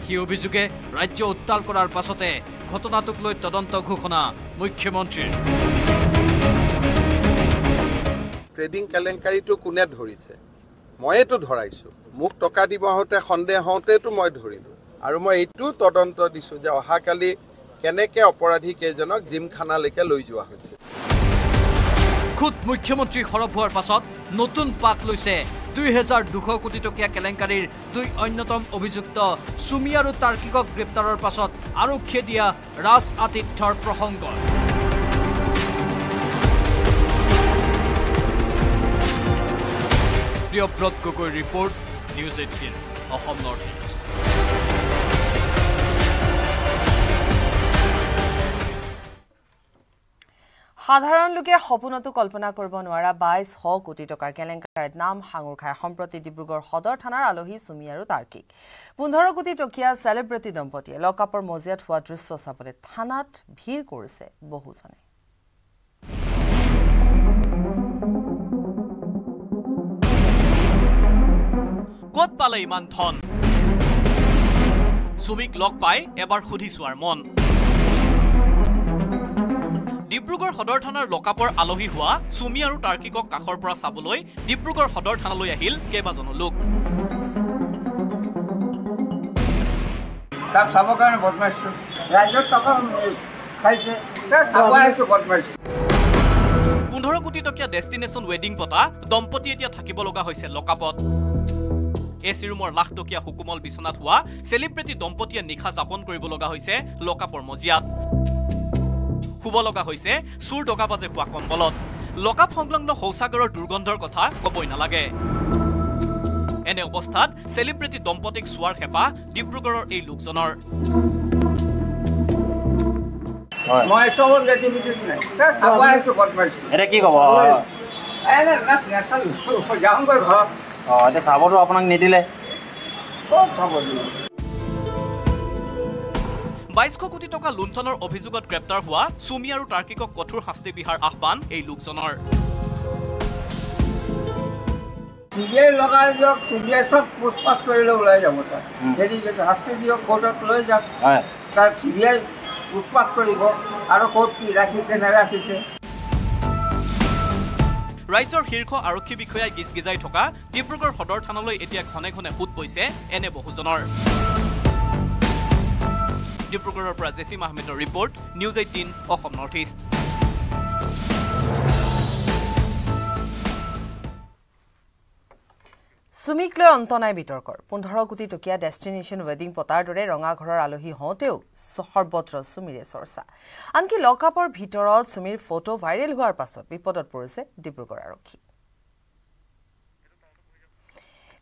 সেই অভিযোগে ৰাজ্য উত্তাল কৰাৰ পাছতে ঘটনাটোক লৈ তদন্ত ঘোষণা মুখ্যমন্ত্ৰীৰ। ট্ৰেডিং কেলেংকাৰীটো কোনে ধৰিছে? ময়েতো ধৰাইছোঁ। মোক টকা দিব আহোঁতে সন্দেহ হওঁতেতো মই ধৰিলোঁ। আৰু মই এইটো তদন্ত দিছোঁ যে অহাকালি কেনেকৈ অপৰাধী কেইজনক জিমখানালৈকে লৈ যোৱা হৈছে। খোদ মুখ্যমন্ত্ৰী সৰব হোৱাৰ পাছত নতুন পাক লৈছে দুই হেজাৰ দুশ কোটি টকীয়া কেলেংকাৰীৰ দুই অন্যতম অভিযুক্ত চুমি আৰু তাৰ্কিকক গ্ৰেপ্তাৰৰ পাছত আৰক্ষীয়ে দিয়া ৰাজ আতিথ্যৰ প্ৰসংগ Priyabrata Gogoi report News Eighteen Assam North East. সাধাৰণ লোকে সপোনতো কল্পনা কৰিব নোৱাৰা বাইশ শ কোটি টকাৰ কেলেংকাৰীত নাম সাঙুৰ খাই সম্প্ৰতি ডিব্ৰুগড় সদৰ থানাৰ আলহী চুমি আৰু তাৰ্কিক। পোন্ধৰ কোটি টকীয়া চেলিব্ৰিটি দম্পতীয়ে লকআপৰ মজিয়াত হোৱা দৃশ্য চাবলৈ থানাত ভিৰ কৰিছে বহুজনে। ক'ত পালে ইমান ধন? চুমিক লগ পাই এবাৰ সুধি চোৱাৰ মন। ডিব্ৰুগড় সদৰ থানাৰ লকাপৰ আলহী হোৱা চুমি আৰু তাৰ্কিকক কাষৰ পৰা চাবলৈ ডিব্ৰুগড় সদৰ থানালৈ আহিল কেইবাজনো লোক। তাক চাবৰ কাৰণে বদমাইছোঁ। ৰাইজৰ টকা খাইছে তাক চাব আহিছোঁ বদমাইছোঁ। পোন্ধৰ কোটি টকীয়া ডেষ্টিনেশ্যন ৱেডিং পতা দম্পতী এতিয়া থাকিব লগা হৈছে লকাপত। এ চি ৰুমৰ লাখ টকীয়া সুকোমল বিচনাত হোৱা চেলিব্ৰিটি দম্পতীয়ে নিশা যাপন কৰিব লগা হৈছে লকাপৰ মজিয়াত। শুব লগা হৈছে চুৰ ডকাবাজে হোৱা কম্বলত লকাপ সংলগ্ন শৌচাগাৰৰ দুৰ্গন্ধৰ কথা ক'বই নালাগে এনে অৱস্থাত চেলিব্ৰিটি দম্পতীক চোৱাৰ হেঁপাহ ডিব্ৰুগড়ৰ এই লোকজনৰ মই চবৰ গেটিভিটিত বাইশ কোটি টকা লুণ্ঠনৰ অভিযোগত গ্ৰেপ্তাৰ হোৱা চুমি আৰু তাৰ্কিকক কঠোৰ শাস্তি বিহাৰ আহ্বান এই লোকজনৰ। চি বি আই লগাই দিয়ক চি বি আই চব পোষ্টপাছ কৰিলে ওলাই যাব তাত। যদি শাস্তি দিয়ক কোৰ্টত লৈ যাওক হয়। তাত চি বি আই পোষ্টপাছ কৰিব। আৰু ক'ত কি ৰাখিছে নাৰাখিছে? ৰাজ্যৰ শীৰ্ষ আৰক্ষী বিষয়াই গিজ গিজাই থকা ডিব্ৰুগড় সদৰ থানালৈ এতিয়া ঘনে ঘনে সোঁত বৈছে এনে বহুজনৰ। ডিব্ৰুগড়ৰ পৰা জেচিম আহমেদৰ report News Eighteen Assam North East. চুমিক লৈ অন্ত নাই বিতৰ্কৰ। পোন্ধৰ কোটি টকীয়া ডেষ্টিনেশ্যন ৱেডিং পতাৰ দৰে ৰঙাঘৰৰ আলহী হওঁতেও সৰ্বত্ৰ চুমিৰে চৰ্চা। আনকি লকআপৰ ভিতৰত চুমিৰ ফটো ভাইৰেল হোৱাৰ পাছত বিপদত পৰিছে ডিব্ৰুগড় আৰক্ষী।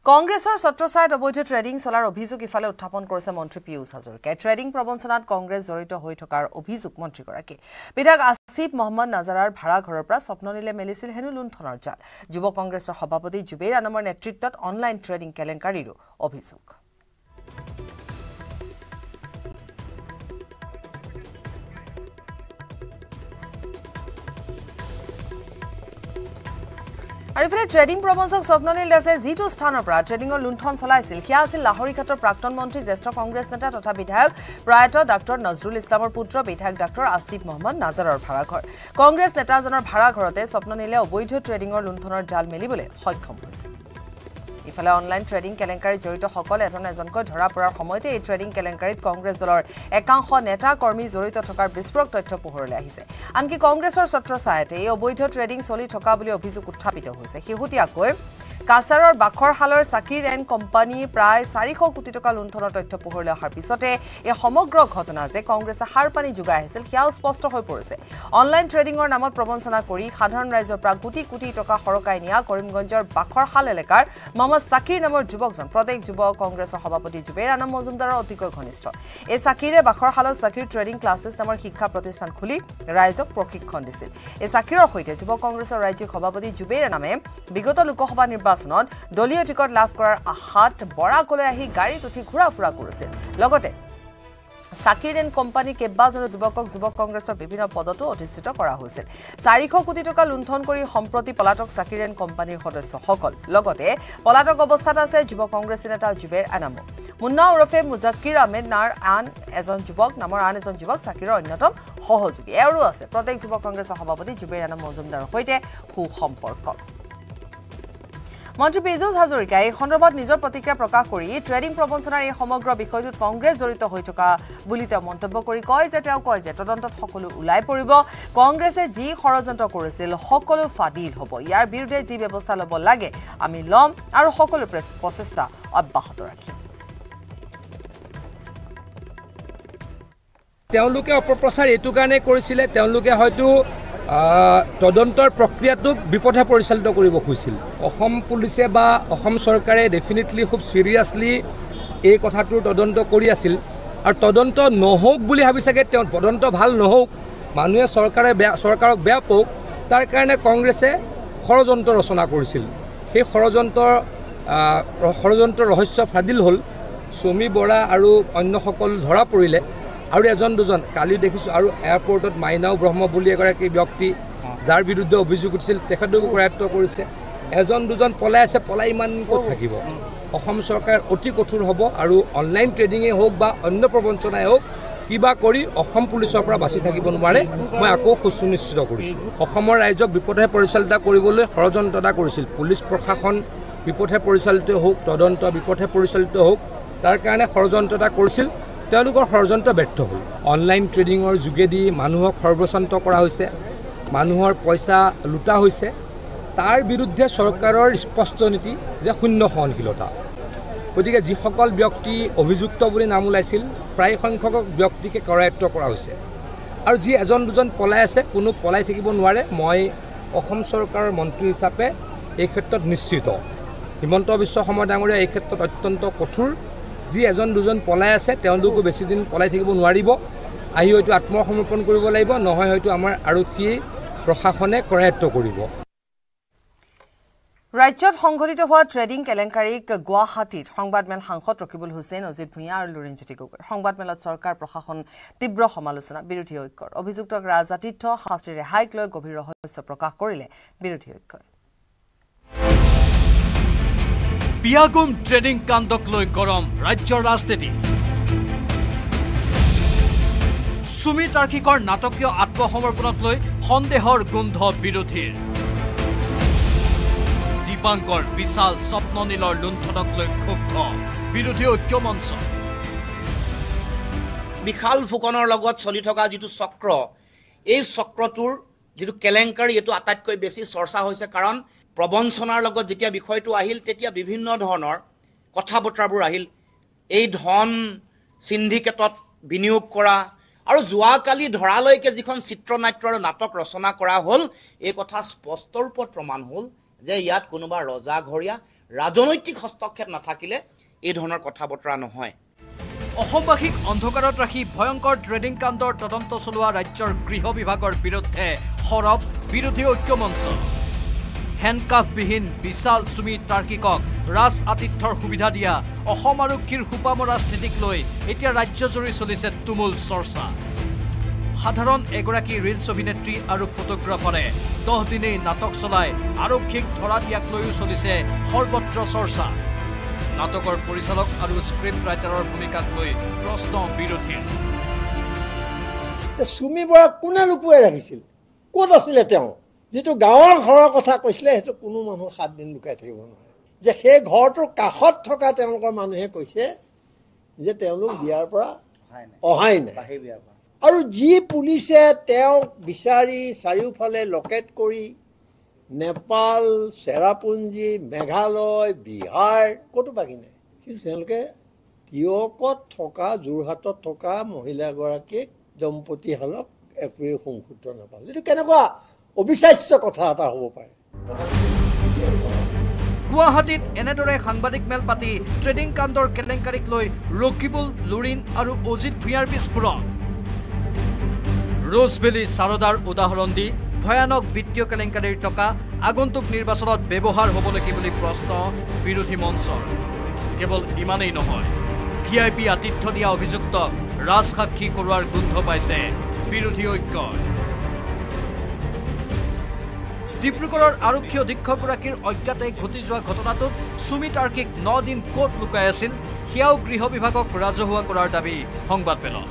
কংগ্ৰেছৰ ছত্ৰছায়াত অবৈধ ট্ৰেডিং চলাৰ অভিযোগ ইফালে উত্থাপন কৰিছে মন্ত্ৰী পীয়ুষ হাজৰিকাই। ট্ৰেডিং প্ৰবঞ্চনাত কংগ্ৰেছ জড়িত হৈ থকাৰ অভিযোগ মন্ত্ৰীগৰাকীৰ। বিধায়ক আসিফ মহম্মদ নাজাৰাৰ ভাড়াঘৰৰ পৰা স্বপ্নলীলে মেলিছিল হেনো লুণ্ঠনৰ জাল। যুৱ কংগ্ৰেছৰ সভাপতি জুবেইৰ আনমৰ নেতৃত্বত অনলাইন ট্ৰেডিং কেলেংকাৰীৰো অভিযোগ। আৰু ইফালে ট্ৰেডিং প্ৰবঞ্চক স্বপ্ননীল দাসে যিটো স্থানৰ পৰা ট্ৰেডিঙৰ লুণ্ঠন চলাইছিল সেয়া আছিল লাহৰীঘাটৰ প্ৰাক্তন মন্ত্ৰী জ্যেষ্ঠ কংগ্ৰেছ নেতা তথা বিধায়ক প্ৰয়াত ডাক্তৰ নজৰুল ইছলামৰ পুত্ৰ বিধায়ক ডাক্তৰ আসিফ মহম্মদ নাজাৰৰ ভাড়াঘৰ। কংগ্ৰেছ নেতাজনৰ ভাড়াঘৰতে স্বপ্ননীলে অবৈধ ট্ৰেডিঙৰ লুণ্ঠনৰ জাল মেলিবলৈ সক্ষম হৈছিল ইফালে অনলাইন ট্ৰেডিং কেলেংকাৰীত জড়িতসকল এজন এজনকৈ ধৰা পৰাৰ সময়তে এই ট্ৰেডিং কেলেংকাৰীত কংগ্ৰেছ দলৰ একাংশ নেতা কৰ্মী জড়িত থকাৰ বিস্ফোৰক তথ্য পোহৰলৈ আহিছে। আনকি কংগ্ৰেছৰ ছত্ৰছায়াতে এই অবৈধ ট্ৰেডিং চলি থকা বুলি অভিযোগ উত্থাপিত হৈছে। শেহতীয়াকৈ কাছাৰৰ বাখৰশালৰ চাকিৰ এণ্ড কোম্পানী প্ৰায় চাৰিশ কোটি টকা লুণ্ঠনৰ তথ্য পোহৰলৈ অহাৰ পিছতে এই সমগ্ৰ ঘটনা যে কংগ্ৰেছে সাৰ পানী যোগাই আহিছিল সেয়াও স্পষ্ট হৈ পৰিছে। অনলাইন ট্ৰেডিঙৰ নামত প্ৰবঞ্চনা কৰি সাধাৰণ ৰাইজৰ পৰা কোটি কোটি টকা সৰকাই নিয়া কৰিমগঞ্জৰ বাখৰশাল এলেকাৰ মহম্মদ চাকিৰ নামৰ যুৱকজন প্ৰদেশ যুৱ কংগ্ৰেছৰ সভাপতি জুবেৰ আনম মজুমদাৰৰ অতিকৈ ঘনিষ্ঠ। এই চাকিৰে বাখৰশালত চাকিৰ ট্ৰেডিং ক্লাছেছ নামৰ শিক্ষা প্ৰতিষ্ঠান খুলি ৰাইজক প্ৰশিক্ষণ দিছিল। এই চাকিৰৰ সৈতে যুৱ কংগ্ৰেছৰ ৰাজ্যিক সভাপতি জুবেৰ আনামে বিগত লোকসভা নিৰ্বাচনত দলীয় টিকট লাভ কৰাৰ আশাত বৰাকলৈ আহি গাড়ীত উঠি ঘূৰা ফুৰা কৰিছিল। লগতে চাকিৰ এণ্ড কোম্পানী কেইবাজনো যুৱকক যুৱক কংগ্ৰেছৰ বিভিন্ন পদতো অধিষ্ঠিত কৰা হৈছিল। চাৰিশ কোটি টকা লুণ্ঠন কৰি সম্প্ৰতি পলাতক চাকিৰ এণ্ড কোম্পানীৰ সদস্যসকল। লগতে পলাতক অৱস্থাত আছে যুৱ কংগ্ৰেছী নেতা জুবেৰ আনামো। মুন্না ওৰফে মুজাক্কিৰ আহমেদ নাৰ আন এজন যুৱক নামৰ আন এজন যুৱক চাকিৰৰ অন্যতম সহযোগী। এওঁৰো আছে। প্ৰত্যেক যুৱ কংগ্ৰেছৰ সভাপতি জুবেৰ আনাম মজুমদাৰৰ সৈতে সু সম্পৰ্ক। মন্ত্ৰী পীযুষ হাজৰিকাই এই সন্দৰ্ভত নিজৰ প্ৰতিক্ৰিয়া প্ৰকাশ কৰি ট্ৰেডিং প্ৰবঞ্চনাৰ এই সমগ্ৰ বিষয়টোত কংগ্ৰেছ জড়িত হৈ থকা বুলি তেওঁ মন্তব্য কৰি কয় যে তেওঁ কয় যে তদন্তত সকলো ওলাই পৰিব। কংগ্ৰেছে যি ষড়যন্ত্ৰ কৰিছিল সকলো ফাদিল হ'ব। ইয়াৰ বিৰুদ্ধে যি ব্যৱস্থা ল'ব লাগে আমি ল'ম আৰু সকলো প্ৰ- প্ৰচেষ্টা অব্যাহত ৰাখিম। তেওঁলোকে অপপ্ৰচাৰ এইটো কাৰণে কৰিছিলে তেওঁলোকে হয়তো তদন্তৰ প্ৰক্ৰিয়াটোক বিপথে পৰিচালিত কৰিব খুজিছিল। অসম পুলিচে বা অসম চৰকাৰে ডেফিনেটলি খুব চিৰিয়াছলি এই কথাটোৰ তদন্ত কৰি আছিল। আৰু তদন্ত নহওক বুলি ভাবি চাগে তেওঁ তদন্ত ভাল নহওক মানুহে চৰকাৰে বেয়া চৰকাৰক বেয়া পাওক তাৰ কাৰণে কংগ্ৰেছে ষড়যন্ত্ৰ ৰচনা কৰিছিল। সেই ষড়যন্ত্ৰৰ আহ, ষড়যন্ত্ৰ ৰহস্য ফাদিল হ'ল চমী বৰা আৰু অন্যসকল ধৰা পৰিলে। আৰু এজন দুজন কালি দেখিছোঁ আৰু এয়াৰপৰ্টত মাইনাও ব্ৰহ্ম বুলি এগৰাকী ব্যক্তি যাৰ বিৰুদ্ধে অভিযোগ উঠিছিল তেখেতকো কৰায়ত্ব কৰিছে। এজন দুজন পলাই আছে পলাই ইমান ক'ত থাকিব? অসম চৰকাৰ অতি কঠোৰ হ'ব আৰু অনলাইন ট্ৰেডিঙেই হওক বা অন্য প্ৰবঞ্চনাই হওক কিবা কৰি অসম পুলিচৰ পৰা বাচি থাকিব নোৱাৰে মই আকৌ সুনিশ্চিত কৰিছোঁ। অসমৰ ৰাইজক বিপথে পৰিচালিত কৰিবলৈ ষড়যন্ত্ৰ এটা কৰিছিল। পুলিচ প্ৰশাসন বিপথে পৰিচালিত হওক তদন্ত বিপথে পৰিচালিত হওক তাৰ কাৰণে ষড়যন্ত্ৰ এটা কৰিছিল। তেওঁলোকৰ ষড়যন্ত্ৰ ব্যৰ্থ হ'ল। অনলাইন ট্ৰেডিঙৰ যোগেদি মানুহক সৰ্বশান্ত কৰা হৈছে মানুহৰ পইচা লুটা হৈছে তাৰ বিৰুদ্ধে চৰকাৰৰ স্পষ্ট নীতি যে শূন্য সহনশীলতা। গতিকে যিসকল ব্যক্তি অভিযুক্ত বুলি নাম ওলাইছিল প্ৰায় সংখ্যক ব্যক্তিকে কৰায়ত্ব কৰা হৈছে। আৰু যি এজন দুজন পলাই আছে কোনো পলাই থাকিব নোৱাৰে। মই অসম চৰকাৰৰ মন্ত্ৰী হিচাপে এই ক্ষেত্ৰত নিশ্চিত। হিমন্ত বিশ্ব শৰ্মা ডাঙৰীয়া এই ক্ষেত্ৰত অত্যন্ত কঠোৰ যি এজন দুজন পলাই আছে তেওঁলোকো বেছিদিন পলাই থাকিব নোৱাৰিব। আহি হয়তো আত্মসমৰ্পণ কৰিব লাগিব নহয় হয়তো আমাৰ আৰক্ষী প্ৰশাসনে কৰায়ত্ব কৰিব। ৰাজ্যত সংঘটিত হোৱা ট্ৰেডিং কেলেংকাৰীক গুৱাহাটীত সংবাদমেল সাংসদ ৰকিবুল হুছেইন অজিত ভূঞা আৰু লুৰিণজ্যোতি গগৈ। সংবাদমেলত চৰকাৰ প্ৰশাসন তীব্ৰ সমালোচনা বিৰোধী ঐক্যৰ। অভিযুক্তক ৰাজাতীৰ্থ শাস্ত্ৰী ৰেহাইক লৈ গভীৰ ৰহস্য প্ৰকাশ কৰিলে বিৰোধী ঐক্যই। পিয়াগুম ট্ৰেডিং কাণ্ডক লৈ গৰম ৰাজ্যৰ ৰাজনীতি। সুমিত আৰ্শিকৰ নাটকীয় আত্মসমৰ্পণক লৈ সন্দেহৰ গোন্ধ বিৰোধীৰ। দীপাংকৰ বিশাল স্বপ্ননীলৰ লুণ্ঠনক লৈ ক্ষুব্ধ বিৰোধী ঐক্য মঞ্চ বিশাল ফুকনৰ লগত চলি থকা যিটো চক্ৰ এই চক্ৰটোৰ যিটো কেলেংকাৰী এইটো আটাইতকৈ বেছি চৰ্চা হৈছে কাৰণ প্ৰবঞ্চনাৰ লগত যেতিয়া বিষয়টো আহিল তেতিয়া বিভিন্ন ধৰণৰ কথা বতৰাবোৰ আহিল। এই ধন চিণ্ডিকেটত বিনিয়োগ কৰা আৰু যোৱাকালি ধৰালৈকে যিখন চিত্ৰনাট্য আৰু নাটক ৰচনা কৰা হ'ল এই কথা স্পষ্ট ৰূপত প্ৰমাণ হ'ল যে ইয়াত কোনোবা ৰজাঘৰীয়া ৰাজনৈতিক হস্তক্ষেপ নাথাকিলে এই ধৰণৰ কথা বতৰা নহয়। অসমবাসীক অন্ধকাৰত ৰাখি ভয়ংকৰ ট্ৰেডিং কাণ্ডৰ তদন্ত চলোৱা ৰাজ্যৰ গৃহ বিভাগৰ বিৰুদ্ধে সৰব বিৰোধী ঐক্য মঞ্চ হেণ্ডকাফবিহীন বিশাল চুমি তাৰ্কিকক ৰাজ আতিথ্যৰ সুবিধা দিয়া অসম আৰক্ষীৰ সোপামৰা স্থিতিক লৈ এতিয়া ৰাজ্যজুৰি চলিছে তুমুল চৰ্চা। সাধাৰণ এগৰাকী ৰিলছ অভিনেত্ৰী আৰু ফটোগ্ৰাফাৰে দহ দিনেই নাটক চলাই আৰক্ষীক ধৰা দিয়াক লৈও চলিছে সৰ্বত্ৰ চৰ্চা। নাটকৰ পৰিচালক আৰু স্ক্ৰিপ্ট ৰাইটাৰৰ ভূমিকাক লৈ প্ৰশ্ন বিৰোধীৰ চুমি বৰাক কোনে লুকুৱাই ৰাখিছিল? ক'ত আছিলে তেওঁ? যিটো গাঁৱৰ ঘৰৰ কথা কৈছিলে সেইটো কোনো মানুহ সাতদিন লুকাই থাকিব নোৱাৰে। যে সেই ঘৰটোৰ কাষত থকা তেওঁলোকৰ মানুহে কৈছে যে তেওঁলোক বিয়াৰ পৰা অহাই নাই। আৰু যি পুলিচে তেওঁক বিচাৰি চাৰিওফালে লকেট কৰি নেপাল চেৰাপুঞ্জী মেঘালয় বিহাৰ ক'তো বাকী নাই। কিন্তু তেওঁলোকে তিয়কত থকা যোৰহাটত থকা মহিলাগৰাকীক দম্পতীহালক একোৱেই সংসূত্ৰ নাপালে। এইটো কেনেকুৱা? অবিশ্বাস্য কথা এটা হ'ব পাৰে। গুৱাহাটীত এনেদৰে সাংবাদিক মেল পাতি ট্ৰেডিং কাণ্ডৰ কেলেংকাৰীক লৈ ৰকিবুল লুৰিন আৰু অজিত ভূঞাৰ বিস্ফোৰণ। ৰোজভেলী চাৰদাৰ উদাহৰণ দি ভয়ানক বিত্তীয় কেলেংকাৰীৰ টকা আগন্তুক নিৰ্বাচনত ব্যৱহাৰ হ'ব নেকি বুলি প্ৰশ্ন বিৰোধী মঞ্চৰ। কেৱল ইমানেই নহয় ভি আই পি আতিথ্য দিয়া অভিযুক্তক ৰাজসাক্ষী কৰোৱাৰ গোন্ধ পাইছে বিৰোধী ঐক্যই। ডিব্ৰুগড়ৰ আৰক্ষী অধীক্ষকগৰাকীৰ অজ্ঞাতে ঘটি যোৱা ঘটনাটোত সুমিত আৰ্কিক ন দিন ক'ত লুকাই আছিল সেয়াও গৃহ বিভাগক ৰাজহুৱা কৰাৰ দাবী সংবাদ মেলত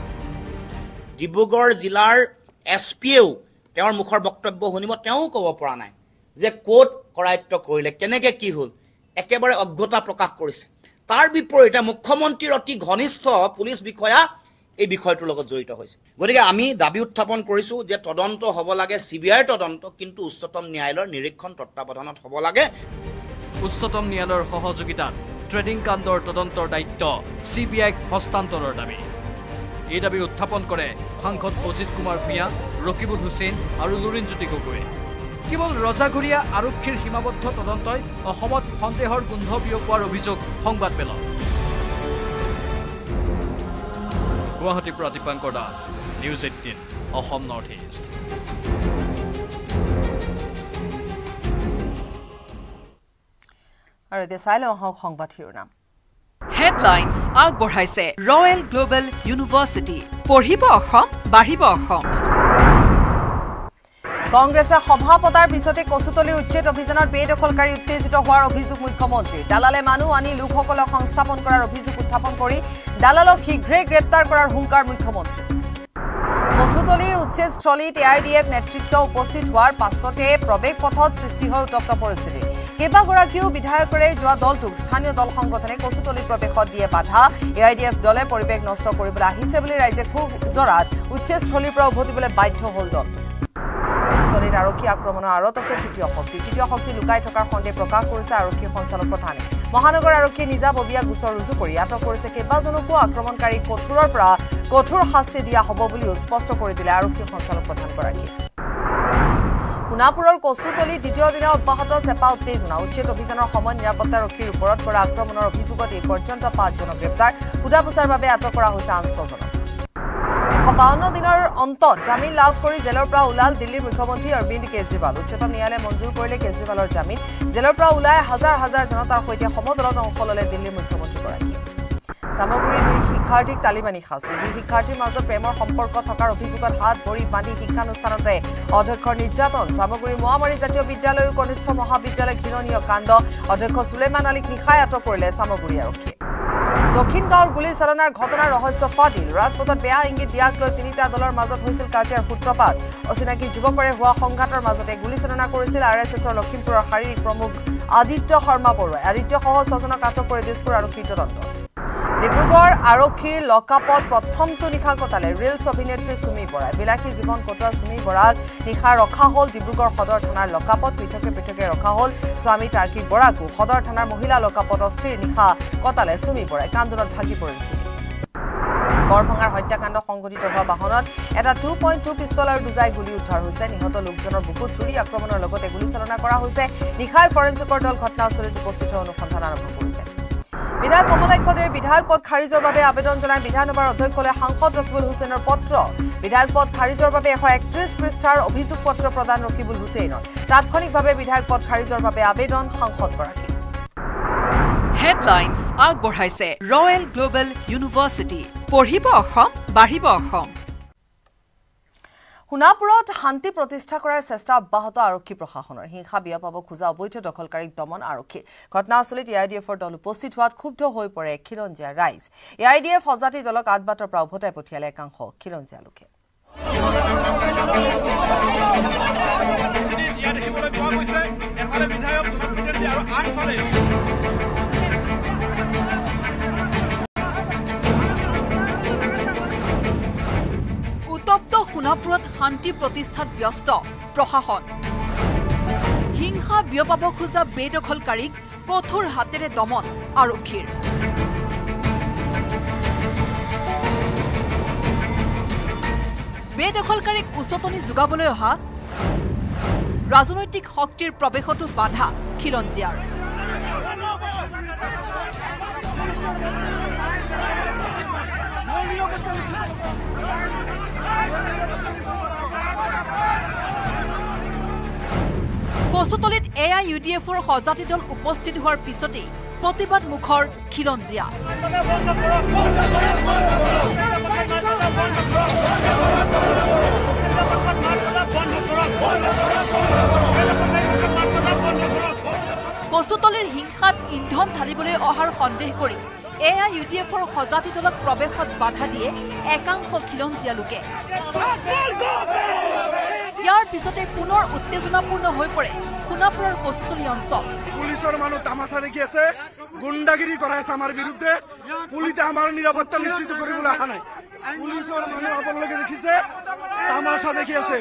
ডিব্ৰুগড় জিলাৰ এছ পিয়েও তেওঁৰ মুখৰ বক্তব্য শুনিব তেওঁও ক'ব পৰা নাই যে ক'ত কৰায়ত্ব কৰিলে কেনেকে কি হ'ল একেবাৰে অজ্ঞতা প্ৰকাশ কৰিছে। তাৰ বিপৰীতে মুখ্যমন্ত্ৰীৰ অতি ঘনিষ্ঠ পুলিচ বিষয়া এই বিষয়টোৰ লগত জড়িত হৈছে। গতিকে আমি দাবী উত্থাপন কৰিছোঁ যে তদন্ত হ'ব লাগে চি বি আইৰ তদন্ত কিন্তু উচ্চতম ন্যায়ালয়ৰ নিৰীক্ষণ তত্বাৱধানত হ'ব লাগে। উচ্চতম ন্যায়ালয়ৰ সহযোগিতাত ট্ৰেডিং কাণ্ডৰ তদন্তৰ দায়িত্ব চি বি আইক হস্তান্তৰৰ দাবী। এই দাবী উত্থাপন কৰে সাংসদ অজিত কুমাৰ ভূঞা ৰকিবুল হুছেইন আৰু লুৰিণজ্যোতি গগৈয়ে কেৱল ৰজাঘৰীয়া আৰক্ষীৰ সীমাবদ্ধ তদন্তই অসমত সন্দেহৰ গোন্ধ বিয়পোৱাৰ অভিযোগ সংবাদ মেলত গুৱাহাটীৰ পৰা Dipankar Das News Eighteen Assam North East. আৰু এতিয়া চাই লওঁ আহক সংবাদ শিৰোনাম। হেডলাইনছ আগবঢ়াইছে ৰয়েল গ্ল'বেল ইউনিভাৰ্চিটি পঢ়িব অসম বাঢ়িব অসম। কংগ্ৰেছে সভা পতাৰ পিছতে কচুতলিৰ উচ্ছেদ অভিযানত বেদখলকাৰী উত্তেজিত হোৱাৰ অভিযোগ মুখ্যমন্ত্ৰীৰ। দালালে মানুহ আনি লোকসকলক সংস্থাপন কৰাৰ অভিযোগ উত্থাপন কৰি দালালক শীঘ্ৰেই গ্ৰেপ্তাৰ কৰাৰ হুংকাৰ মুখ্যমন্ত্ৰী। কচুতলিৰ উচ্ছেদস্থলীত এ আই ডি এফ নেতৃত্ব উপস্থিত হোৱাৰ পাছতে প্ৰৱেশ পথত সৃষ্টি হয় উত্তপ্ত পৰিস্থিতি। কেইবাগৰাকীও বিধায়কৰে যোৱা দলটোক স্থানীয় দল সংগঠনে কচুতলিত প্ৰৱেশত দিয়ে বাধা। এ আই ডি এফ দলে পৰিৱেশ নষ্ট কৰিবলৈ আহিছে বুলি ৰাইজে ক্ষোভ জৰাত উচ্ছেদস্থলীৰ পৰা উভতিবলৈ বাধ্য হ'ল দল কচুতলিত আৰক্ষী আক্ৰমণৰ আঁৰত আছে তৃতীয় শক্তি। তৃতীয় শক্তি লুকাই থকাৰ সন্দেহ প্ৰকাশ কৰিছে আৰক্ষী সঞ্চালক প্ৰধানে। মহানগৰ আৰক্ষীয়ে নিজাববীয়া গোচৰ ৰুজু কৰি আটক কৰিছে। কেইবাজনকো আক্ৰমণকাৰীক কঠোৰৰ পৰা কঠোৰ শাস্তি দিয়া হ'ব বুলিও স্পষ্ট কৰি দিলে আৰক্ষী সঞ্চালক প্ৰধানগৰাকীয়ে। সোণাপুৰৰ কচুতলি দ্বিতীয় দিনা অব্যাহত চেপা উত্তেজনা। উচ্ছেদ অভিযানৰ সময়ত নিৰাপত্তাৰক্ষীৰ ওপৰত কৰা আক্ৰমণৰ অভিযোগত এই পৰ্যন্ত পাঁচজনক গ্ৰেপ্তাৰ। সোধা পোছাৰ বাবে আটক কৰা হৈছে আন ছজনক বাৱন্ন দিনৰ অন্তত জামিন লাভ কৰি জেলৰ পৰা ওলাল দিল্লীৰ মুখ্যমন্ত্ৰী অৰবিন্দ কেজৰিৱাল। উচ্চতম ন্যায়ালয়ে মঞ্জুৰ কৰিলে কেজৰিৱালৰ জামিন। জেলৰ পৰা ওলাই হাজাৰ হাজাৰ জনতাৰ সৈতে সমদলত অংশ ল'লে দিল্লীৰ মুখ্যমন্ত্ৰীগৰাকীয়ে চামগুৰিৰ দুই শিক্ষাৰ্থীক তালিবানী শাস্তি। দুই শিক্ষাৰ্থীৰ মাজত প্ৰেমৰ সম্পৰ্ক থকাৰ অভিযোগত হাত ভৰি বান্ধি শিক্ষানুষ্ঠানতে অধ্যক্ষৰ নিৰ্যাতন। চামগুৰি মোৱামাৰী জাতীয় বিদ্যালয় কনিষ্ঠ মহাবিদ্যালয় ঘৃণনীয় কাণ্ড। অধ্যক্ষ সুলেমান আলীক নিশাই আটক কৰিলে চামগুৰি আৰক্ষীয়ে। দক্ষিণ গাঁৱৰ গুলীচালনাৰ ঘটনাৰ ৰহস্য ফাদিল। ৰাজপথত বেয়া ইংগিত দিয়াক লৈ তিনিটা দলৰ মাজত হৈছিল কাজিয়াৰ সূত্ৰপাত। অচিনাকি যুৱকৰে হোৱা সংঘাতৰ মাজতে গুলীচালনা কৰিছিল আৰ এছ এছৰ লখিমপুৰৰ শাৰীৰিক প্ৰমুখ আদিত্য শৰ্মা বৰুৱাই। আদিত্যসহ ছজনক আটক কৰি দিছপুৰ আৰক্ষীৰ তদন্ত ডিব্ৰুগড় আৰক্ষীৰ লকআপত প্ৰথমটো নিশা কটালে। ৰিলছ অভিনেত্ৰী চুমি বৰাই। বিলাসী জীৱন কটোৱা চুমি বৰাক নিশা ৰখা হ'ল। ডিব্ৰুগড় সদৰ থানাৰ লকআপত পৃথকে পৃথকে ৰখা হ'ল। স্বামী তাৰ্কিক বৰাকো সদৰ থানাৰ মহিলা লকআপত অস্থিৰ নিশা কটালে চুমি বৰাই। কান্দোলত ভাগি চুমি গড়ভঙাৰ হত্যাকাণ্ড সংঘটিত হোৱা বাহনত এটা টু পইণ্ট টু পিষ্টল আৰু দুজাই গুলী উদ্ধাৰ হৈছে। নিহত লোকজনৰ বুকুত চুৰি আক্ৰমণৰ লগতে গুলীচালনা কৰা হৈছে। নিশাই ফৰেঞ্চিকৰ দল ঘটনাস্থলীত উপস্থিত হৈ অনুসন্ধান আৰম্ভ কৰিছে। বিধায়ক কমলাক্ষদেৰ বিধায়ক পদ খাৰিজৰ বাবে আবেদন জনাই বিধানসভাৰ অধ্যক্ষলৈ সাংসদ ৰকিবুল হুছেইনৰ পত্ৰ। বিধায়ক পদ খাৰিজৰ বাবে এশ একত্ৰিশ পৃষ্ঠাৰ অভিযোগ পত্ৰ প্ৰদান ৰকিবুল হুছেইনৰ। তাৎক্ষণিকভাৱে বিধায়ক পদ খাৰিজৰ বাবে আবেদন সাংসদগৰাকী ৰয়েল গ্ল'বেল ইউনিভাৰ্চিটি পঢ়িব অসম বাঢ়িব অসম। সোণাপুৰত শান্তি প্ৰতিষ্ঠা কৰাৰ চেষ্টা অব্যাহত আৰক্ষী প্ৰশাসনৰ। হিংসা বিয়পাব খোজা অবৈধ দখলকাৰীক দমন আৰক্ষীৰ ঘটনাস্থলীত এ আই ডি এফৰ দল উপস্থিত হোৱাত ক্ষুব্ধ হৈ পৰে খিলঞ্জীয়া ৰাইজ। এ আই ডি এফ সজাতি দলক আদবাটৰ পৰা উভতাই পঠিয়ালে একাংশ খিলঞ্জীয়া লোকে। আনফালে সোণাপুৰত শান্তি প্ৰতিষ্ঠাত ব্যস্ত প্ৰশাসন। হিংসা বিয়পাব খোজা বেদখলকাৰীক কঠোৰ হাতেৰে দমন আৰক্ষীৰ। বেদখলকাৰীক উচতনি যোগাবলৈ অহা ৰাজনৈতিক শক্তিৰ প্ৰৱেশতো বাধা খিলঞ্জীয়াৰ। কচুতলিত আই ইউ ডি এফৰ সজাতি দল উপস্থিত হোৱাৰ পিছতেই প্ৰতিবাদ মুখৰ খিলঞ্জীয়া। কচুতলিৰ হিংসাত ইন্ধন ঢালিবলৈ অহাৰ সন্দেহ কৰি এ আই ইউ ডি এফৰ সজাতি দলক প্ৰৱেশত বাধা দিয়ে একাংশ খিলঞ্জীয়া লোকে। ইয়াৰ পিছতে পুনৰ উত্তেজনাপূৰ্ণ হৈ পৰে। সোণাপুৰৰ কচুতলি অঞ্চল। পুলিচৰ মানুহ তামাচা দেখি আছে। গুণ্ডাগিৰি কৰাইছে আমাৰ বিৰুদ্ধে। পুলিচে আমাৰ নিৰাপত্তা নিশ্চিত কৰিবলৈ অহা নাই। পুলিচৰ মানুহ আপোনালোকে দেখিছে। তামাচা দেখি আছে।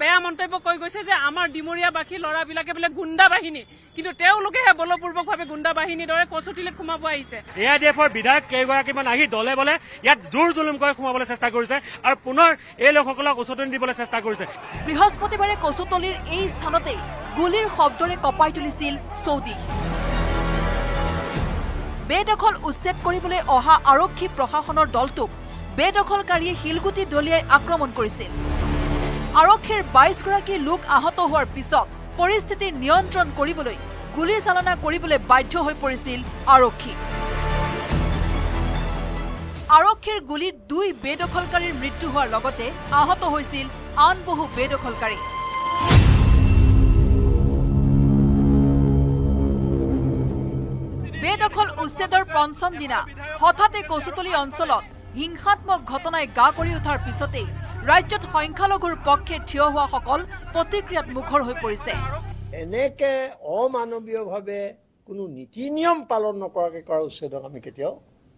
বেয়া মন্তব্য কৈ গৈছে যে আমাৰ ডিমৰীয়াবাসী ল'ৰাবিলাকে বোলে গুণ্ডা বাহিনী। কিন্তু তেওঁলোকেহে বলপূৰ্বকভাৱে গুণ্ডা বাহিনীৰ দৰে কচুটিলে সোমাব আহিছে। এ আই ডি এফৰ বিধায়ক কেইগৰাকীমান আহি দলে বলে ইয়াত জোৰ জুলুম কৰি সোমাবলৈ চেষ্টা কৰিছে আৰু পুনৰ এই লোকসকলক উচতনি দিবলৈ চেষ্টা কৰিছে। বৃহস্পতিবাৰে কচুতলিৰ এই স্থানতেই গুলীৰ শব্দৰে কঁপাই তুলিছিল চৌদি। বেদখল উচ্ছেদ কৰিবলৈ অহা আৰক্ষী প্ৰশাসনৰ দলটোক বেদখলকাৰীয়ে শিলগুটি দলিয়াই আক্ৰমণ কৰিছিল। আৰক্ষীৰ বাইছগৰাকী লোক আহত হোৱাৰ পিছত পৰিস্থিতি নিয়ন্ত্ৰণ কৰিবলৈ গুলীচালনা কৰিবলৈ বাধ্য হৈ পৰিছিল আৰক্ষী। আৰক্ষীৰ গুলীত দুই বেদখলকাৰীৰ মৃত্যু হোৱাৰ লগতে আহত হৈছিল আন বহু বেদখলকাৰী। বেদখল উচ্ছেদৰ পঞ্চম দিনা হঠাতে কচুতলি অঞ্চলত হিংসাত্মক ঘটনাই গা কৰি উঠাৰ পিছতেই ৰাজ্যত সংখ্যালঘুৰ পক্ষে থিয় হোৱাসকল প্ৰতিক্ৰিয়াত মুখৰ হৈ পৰিছে। এনেকে অমানৱীয়ভাৱে কোনো নীতি নিয়ম পালন নকৰাকৈ কৰা উচ্ছেদক আমি কেতিয়াও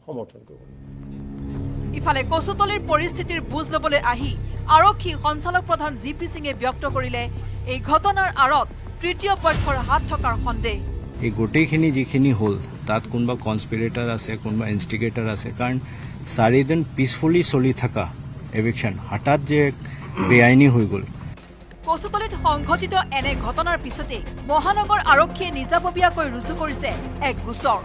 সমৰ্থন কৰিব নোৱাৰোঁ। ইফালে কচুতলিৰ পৰিস্থিতিৰ বুজ ল'বলৈ আহি আৰক্ষী সঞ্চালক প্ৰধান জি পি সিঙে ব্যক্ত কৰিলে এই ঘটনাৰ আঁৰত তৃতীয় পক্ষৰ হাত থকাৰ সন্দেহ। এই গোটেইখিনি যিখিনি হ'ল তাত কোনোবা কনস্পিৰেটাৰ আছে কোনোবা ইনষ্টিগেটাৰ আছে কাৰণ চাৰিদিন পিচফুলি চলি থকা এভিকশ্যন হঠাৎ যে বেআইনী হৈ গ'ল। কচুতলিত সংঘটিত এনে ঘটনাৰ পিছতেই মহানগৰ আৰক্ষীয়ে নিজাববীয়াকৈ ৰুজু কৰিছে এক গোচৰ।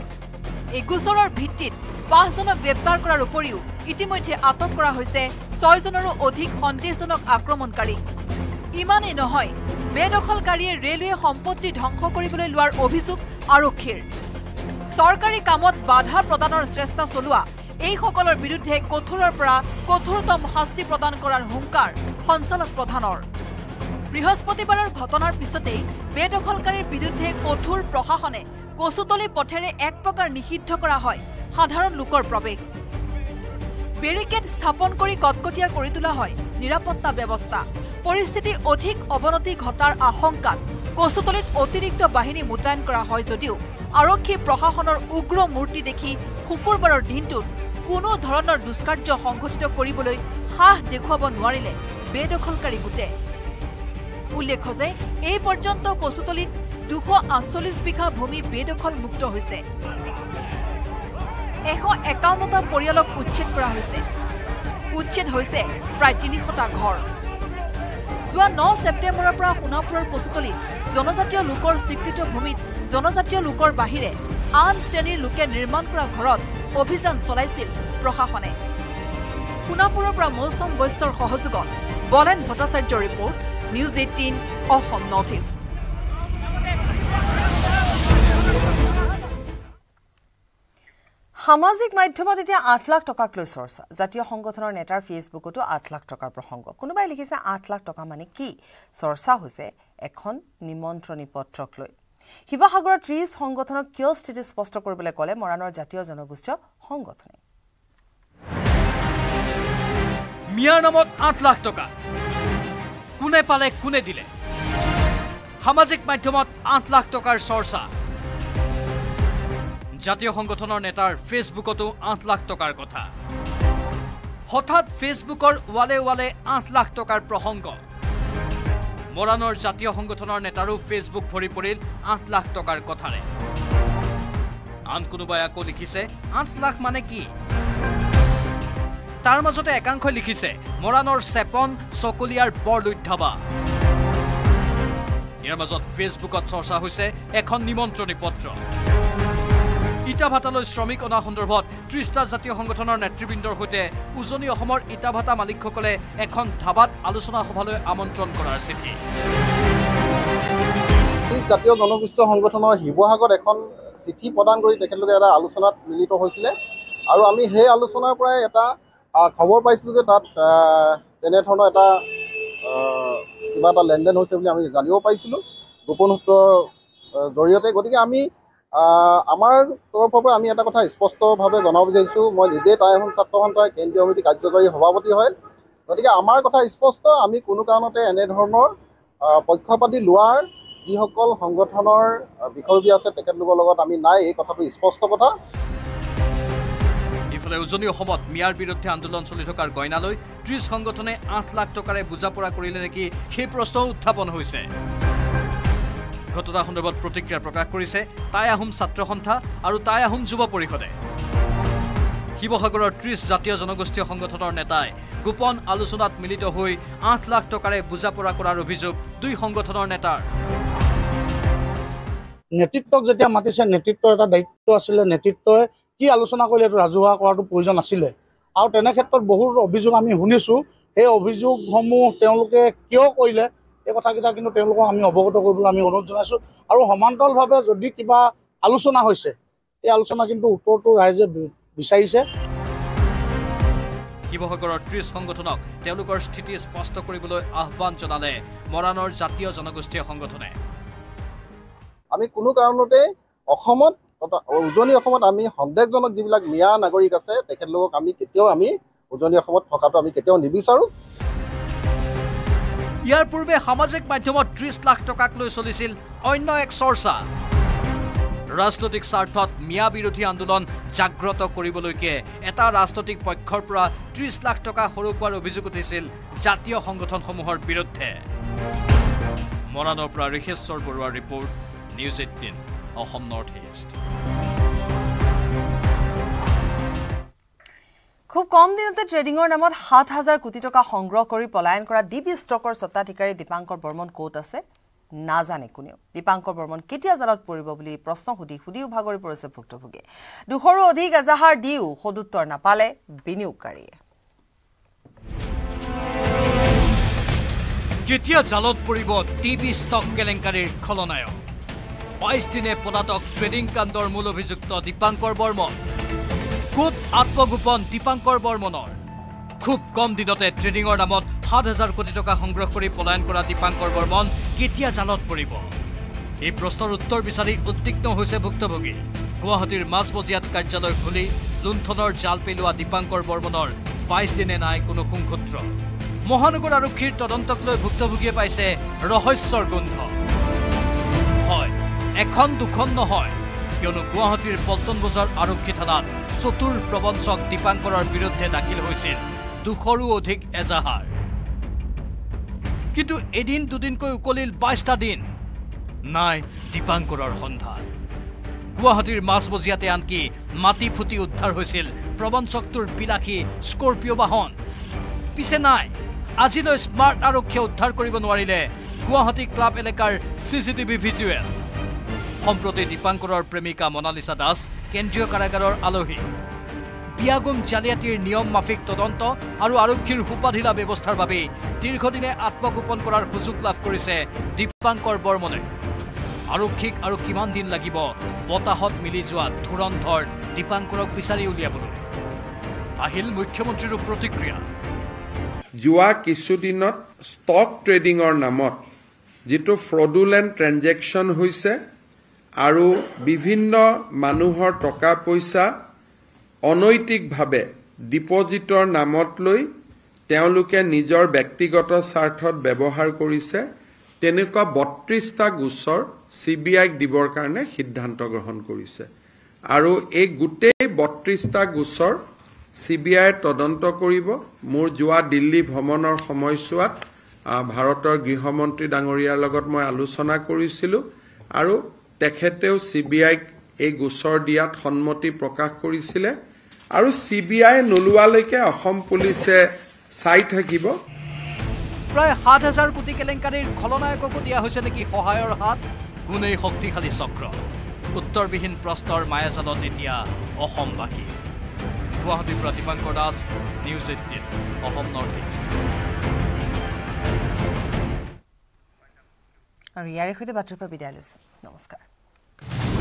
এই গোচৰৰ ভিত্তিত পাঁচজনক গ্ৰেপ্তাৰ কৰাৰ উপৰিও ইতিমধ্যে আটক কৰা হৈছে ছয়জনৰো অধিক সন্দেহজনক আক্ৰমণকাৰী। ইমানেই নহয় বেদখলকাৰীয়ে ৰেলৱে সম্পত্তি ধ্বংস কৰিবলৈ লোৱাৰ অভিযোগ আৰক্ষীৰ। চৰকাৰী কামত বাধা প্ৰদানৰ চেষ্টা চলোৱা এইসকলৰ বিৰুদ্ধে কঠোৰৰ পৰা কঠোৰতম শাস্তি প্ৰদান কৰাৰ হুংকাৰ সঞ্চালক প্ৰধানৰ। বৃহস্পতিবাৰৰ ঘটনাৰ পিছতেই বেদখলকাৰীৰ বিৰুদ্ধে কঠোৰ প্ৰশাসনে কচুতলি পথেৰে এক প্ৰকাৰ নিষিদ্ধ কৰা হয় সাধাৰণ লোকৰ প্ৰৱেশ। বেৰিকেড স্থাপন কৰি কটকটীয়া কৰি তোলা হয় নিৰাপত্তা ব্যৱস্থা। পৰিস্থিতি অধিক অৱনতি ঘটাৰ আশংকাত কচুতলিত অতিৰিক্ত বাহিনী মোতায়েন কৰা হয় যদিও আৰক্ষী প্ৰশাসনৰ উগ্ৰ মূৰ্তি দেখি শুকুৰবাৰৰ দিনটোত কোনো ধৰণৰ দুষ্কাৰ্য সংঘটিত কৰিবলৈ সাহ দেখুৱাব নোৱাৰিলে বেদখলকাৰী গোটে। উল্লেখ্য যে এই পৰ্যন্ত কচুতলিত দুশ আঠচল্লিছ বিঘা ভূমি বেদখল মুক্ত হৈছে। এশ একাৱন্নটা পৰিয়ালক উচ্ছেদ কৰা হৈছে। উচ্ছেদ হৈছে প্ৰায় তিনিশটা ঘৰ। যোৱা ন ছেপ্টেম্বৰৰ পৰা সোণাপুৰৰ কচুতলিত জনজাতীয় লোকৰ স্বীকৃত ভূমিত জনজাতীয় লোকৰ বাহিৰে আন শ্ৰেণীৰ লোকে নিৰ্মাণ কৰা ঘৰত অভিযান চলাইছিল প্ৰশাসনে। সোণাপুৰৰ পৰা মৌচম বৈশ্যৰ সহযোগত বলেন ভট্টাচাৰ্যৰ report News Eighteen Assam North East. সামাজিক মাধ্যমত এতিয়া আঠ লাখ টকাক লৈ চৰ্চা। জাতীয় সংগঠনৰ নেতাৰ ফেচবুকতো আঠ লাখ টকাৰ প্ৰসংগ। কোনোবাই লিখিছে আঠ লাখ টকা মানে কি? চৰ্চা হৈছে এখন নিমন্ত্ৰণী পত্ৰক লৈ। শিৱসাগৰৰ ত্ৰিছ সংগঠনক কিয় স্থিতি স্পষ্ট কৰিবলৈ ক'লে মৰাণৰ জাতীয় জনগোষ্ঠীয় সংগঠনে? মিয়াৰ নামত আঠ লাখ টকা। কোনে পালে কোনে দিলে? সামাজিক মাধ্যমত আঠ লাখ টকাৰ চৰ্চা। জাতীয় সংগঠনৰ নেতাৰ ফেচবুকতো আঠ লাখ টকাৰ কথা। হঠাৎ ফেচবুকৰ ৱালে ৱালে আঠ লাখ টকাৰ প্ৰসংগ। মৰাণৰ জাতীয় সংগঠনৰ নেতাৰো ফেচবুক ভৰি পৰিল আঠ লাখ টকাৰ কথাৰে। আন কোনোবাই আকৌ লিখিছে আঠ লাখ মানে কি? তাৰ মাজতে একাংশই লিখিছে মৰাণৰ চেপন চকলীয়াৰ বৰলুধ্যাবা ইয়াৰ মাজত ফেচবুকত চৰ্চা হৈছে এখন নিমন্ত্ৰণী পত্ৰ। ইটা ভাটালৈ শ্ৰমিক অনা সন্দৰ্ভত ত্ৰিছটা জাতীয় সংগঠনৰ নেতৃবৃন্দৰ সৈতে উজনি অসমৰ ইটা ভাটা মালিকসকলে এখন ধাবাত আলোচনা সভালৈ আমন্ত্ৰণ কৰাৰ চিঠি জাতীয় জনগোষ্ঠীয় সংগঠনৰ শিৱসাগৰত এখন চিঠি প্ৰদান কৰি তেখেতলোকে এটা আলোচনাত মিলিত হৈছিলে। আৰু আমি সেই আলোচনাৰ পৰাই এটা খবৰ পাইছিলোঁ যে তাত তেনেধৰণৰ এটা কিবা এটা লেনদেন হৈছে বুলি আমি জানিব পাৰিছিলোঁ গোপন সূত্ৰৰ জৰিয়তে। গতিকে আমি আমাৰ তৰফৰ পৰা আমি এটা কথা স্পষ্টভাৱে জনাব বিচাৰিছোঁ। মই নিজে টাই আহোম ছাত্ৰ সন্থাৰ কেন্দ্ৰীয় সমিতি কাৰ্যকৰী সভাপতি হয়। গতিকে আমাৰ কথা স্পষ্ট আমি কোনো কাৰণতে এনেধৰণৰ পক্ষপাতি লোৱাৰ যিসকল সংগঠনৰ আহ, বিষয়ববীয়া আছে তেখেতলোকৰ লগত আমি নাই এই কথাটো স্পষ্ট কথা। ইফালে উজনি অসমত মিয়াৰ বিৰুদ্ধে আন্দোলন চলি থকাৰ গইনালৈ ত্ৰিছ সংগঠনে আঠ লাখ টকাৰে বুজাপৰা কৰিলে নেকি সেই প্ৰশ্নও উত্থাপন হৈছে। ঘটনা সন্দৰ্ভত প্ৰতিক্ৰিয়া প্ৰকাশ কৰিছে টাই আহোম ছাত্ৰ সন্থা আৰু টাই আহোম যুৱ পৰিষদে। শিৱসাগৰৰ ত্ৰিছ জাতীয় জনগোষ্ঠীয় সংগঠনৰ নেতাই গোপন আলোচনাত মিলিত হৈ আঠ লাখ টকাৰে বুজাপৰা কৰাৰ অভিযোগ দুই সংগঠনৰ নেতাৰ। নেতৃত্বক যেতিয়া মাতিছে নেতৃত্বৰ এটা দায়িত্ব আছিলে নেতৃত্বই কি আলোচনা কৰিলে এইটো ৰাজহুৱা কৰাটো প্ৰয়োজন আছিলে। আৰু তেনে ক্ষেত্ৰত বহুত অভিযোগ আমি শুনিছোঁ। সেই অভিযোগসমূহ তেওঁলোকে কিয় কৰিলে? এই কথাকেইটা কিন্তু তেওঁলোকক আমি অৱগত কৰিবলৈ আমি অনুৰোধ জনাইছোঁ। আৰু সমান্তৰালভাৱে যদি কিবা আলোচনা হৈছে এই আলোচনা কিন্তু উত্তৰটো ৰাইজে বিচাৰিছে। শিৱসাগৰৰ ত্ৰিছ সংগঠনক তেওঁলোকৰ স্থিতি স্পষ্ট কৰিবলৈ আহ্বান জনালে মৰাণৰ জাতীয় জনগোষ্ঠীয় সংগঠনে। আমি কোনো কাৰণতে অসমত উজনি অসমত আমি সন্দেহজনক যিবিলাক মিয়া নাগৰিক আছে তেখেতলোকক আমি কেতিয়াও আমি উজনি অসমত থকাটো আমি কেতিয়াও নিবিচাৰোঁ। ইয়াৰ পূৰ্বে সামাজিক মাধ্যমত ত্ৰিছ লাখ টকাক লৈ চলিছিল অন্য এক চৰ্চা। ৰাজনৈতিক স্বাৰ্থত মিয়া বিৰোধী আন্দোলন জাগ্ৰত কৰিবলৈকে এটা ৰাজনৈতিক পক্ষৰ পৰা ত্ৰিছ লাখ টকা সৰু পোৱাৰ অভিযোগ উঠিছিল জাতীয় সংগঠনসমূহৰ বিৰুদ্ধে। মৰাণৰ পৰা ঋষেশ্বৰ বৰুৱাৰ report News Eighteen Assam North East. খুব কম দিনতে ট্ৰেডিঙৰ নামত সাত হাজাৰ কোটি টকা সংগ্ৰহ কৰি পলায়ন কৰা ডিপ ষ্টকৰ স্বত্বাধিকাৰী দীপাংকৰ বৰ্মন ক'ত আছে নাজানে কোনেও। দীপাংকৰ বৰ্মন কেতিয়া জালত পৰিব বুলি প্ৰশ্ন সুধি সুধিও ভাগৰি পৰিছে ভুক্তভোগীয়ে। দুশৰো অধিক এজাহাৰ দিও সদুত্তৰ নাপালে বিনিয়োগকাৰীয়ে। কেতিয়া জালত পৰিব টিভি ষ্টক কেলেংকাৰীৰ খলনায়ক। বাইছ দিনে পলাতক ট্ৰেডিং কাণ্ডৰ মূল অভিযুক্ত দীপাংকৰ বৰ্মন। ক'ত আত্মগোপন দীপাংকৰ বৰ্মনৰ। খুব কম দিনতে ট্ৰেডিঙৰ নামত সাত হাজাৰ কোটি টকা সংগ্ৰহ কৰি পলায়ন কৰা দীপাংকৰ বৰ্মন কেতিয়া জালত পৰিব? এই প্ৰশ্নৰ উত্তৰ বিচাৰি উদ্বিগ্ন হৈছে ভুক্তভোগী। গুৱাহাটীৰ মাজমজিয়াত কাৰ্যালয় খুলি লুণ্ঠনৰ জাল পেলোৱা দীপাংকৰ বৰ্মনৰ বাইছ দিনে নাই কোনো সুংসূত্ৰ মহানগৰ আৰক্ষীৰ তদন্তক লৈ ভুক্তভোগীয়ে পাইছে ৰহস্যৰ গোন্ধ। হয় এখন দুখন নহয়। কিয়নো গুৱাহাটীৰ পল্টন বজাৰ আৰক্ষী থানাত চতুৰ প্ৰবঞ্চক দীপাংকৰৰ বিৰুদ্ধে দাখিল হৈছিল দুশৰো অধিক এজাহাৰ। কিন্তু এদিন দুদিনকৈ উকলিল বাইছটা দিন। নাই দীপাংকৰৰ সন্ধান। গুৱাহাটীৰ মাজমজিয়াতে আনকি মাটি ফুটি উদ্ধাৰ হৈছিল প্ৰবঞ্চকটোৰ বিলাসী স্কৰ্পিঅ' বাহন। পিছে নাই আজিলৈ স্মাৰ্ট আৰক্ষীয়ে উদ্ধাৰ কৰিব নোৱাৰিলে গুৱাহাটী ক্লাব এলেকাৰ চি চি টিভি ভিজুৱেল। সম্প্ৰতি দীপাংকৰৰ প্ৰেমিকা মনালিছা দাস কেন্দ্ৰীয় কাৰাগাৰৰ আলহী। বিয়াগুম জালিয়াতিৰ নিয়ম মাফিক তদন্ত আৰু আৰক্ষীৰ সোপাধিলা ব্যৱস্থাৰ বাবেই দীৰ্ঘদিনে আত্মগোপন কৰাৰ সুযোগ লাভ কৰিছে দীপাংকৰ বৰ্মনে। আৰক্ষীক আৰু কিমান দিন লাগিব বতাহত মিলি যোৱা ধুৰন্ধৰ দীপাংকৰক বিচাৰি উলিয়াবলৈ। আহিল মুখ্যমন্ত্ৰীৰো প্ৰতিক্ৰিয়া। যোৱা কিছুদিনত ষ্টক ট্ৰেডিঙৰ নামত যিটো ফ্ৰডুলেণ্ট ট্ৰেঞ্জেকশ্যন হৈছে আৰু বিভিন্ন মানুহৰ টকা পইচা অনৈতিকভাৱে ডিপজিটৰ নামত লৈ তেওঁলোকে নিজৰ ব্যক্তিগত স্বাৰ্থত ব্যৱহাৰ কৰিছে। তেনেকুৱা বত্ৰিশটা গোচৰ চি বি আইক দিবৰ কাৰণে সিদ্ধান্ত গ্ৰহণ কৰিছে। আৰু এই গোটেই বত্ৰিশটা গোচৰ চি বি আইয়ে তদন্ত কৰিব। মোৰ যোৱা দিল্লী ভ্ৰমণৰ সময়ছোৱাত ভাৰতৰ গৃহমন্ত্ৰী ডাঙৰীয়াৰ লগত মই আলোচনা কৰিছিলোঁ। আৰু তেখেতেও চি বি আইক এই গোচৰ দিয়াত সন্মতি প্ৰকাশ কৰিছিলে আৰু চি বি আই নোলোৱালৈকে অসম পুলিচে চাই থাকিব। প্ৰায় সাত হাজাৰ কোটি কেলেংকাৰীৰ খলনায়ককো দিয়া হৈছে নেকি সহায়ৰ হাত? কোনেই শক্তিশালী চক্ৰ? উত্তৰবিহীন প্ৰশ্নৰ মায়াজালত এতিয়া অসমবাসী। গুৱাহাটীৰ পৰা Dipankar Das News Eighteen Assam North East. আৰু ইয়াৰে সৈতে বাতৰিৰ পৰা বিদায় লৈছোঁ। নমস্কাৰ। back.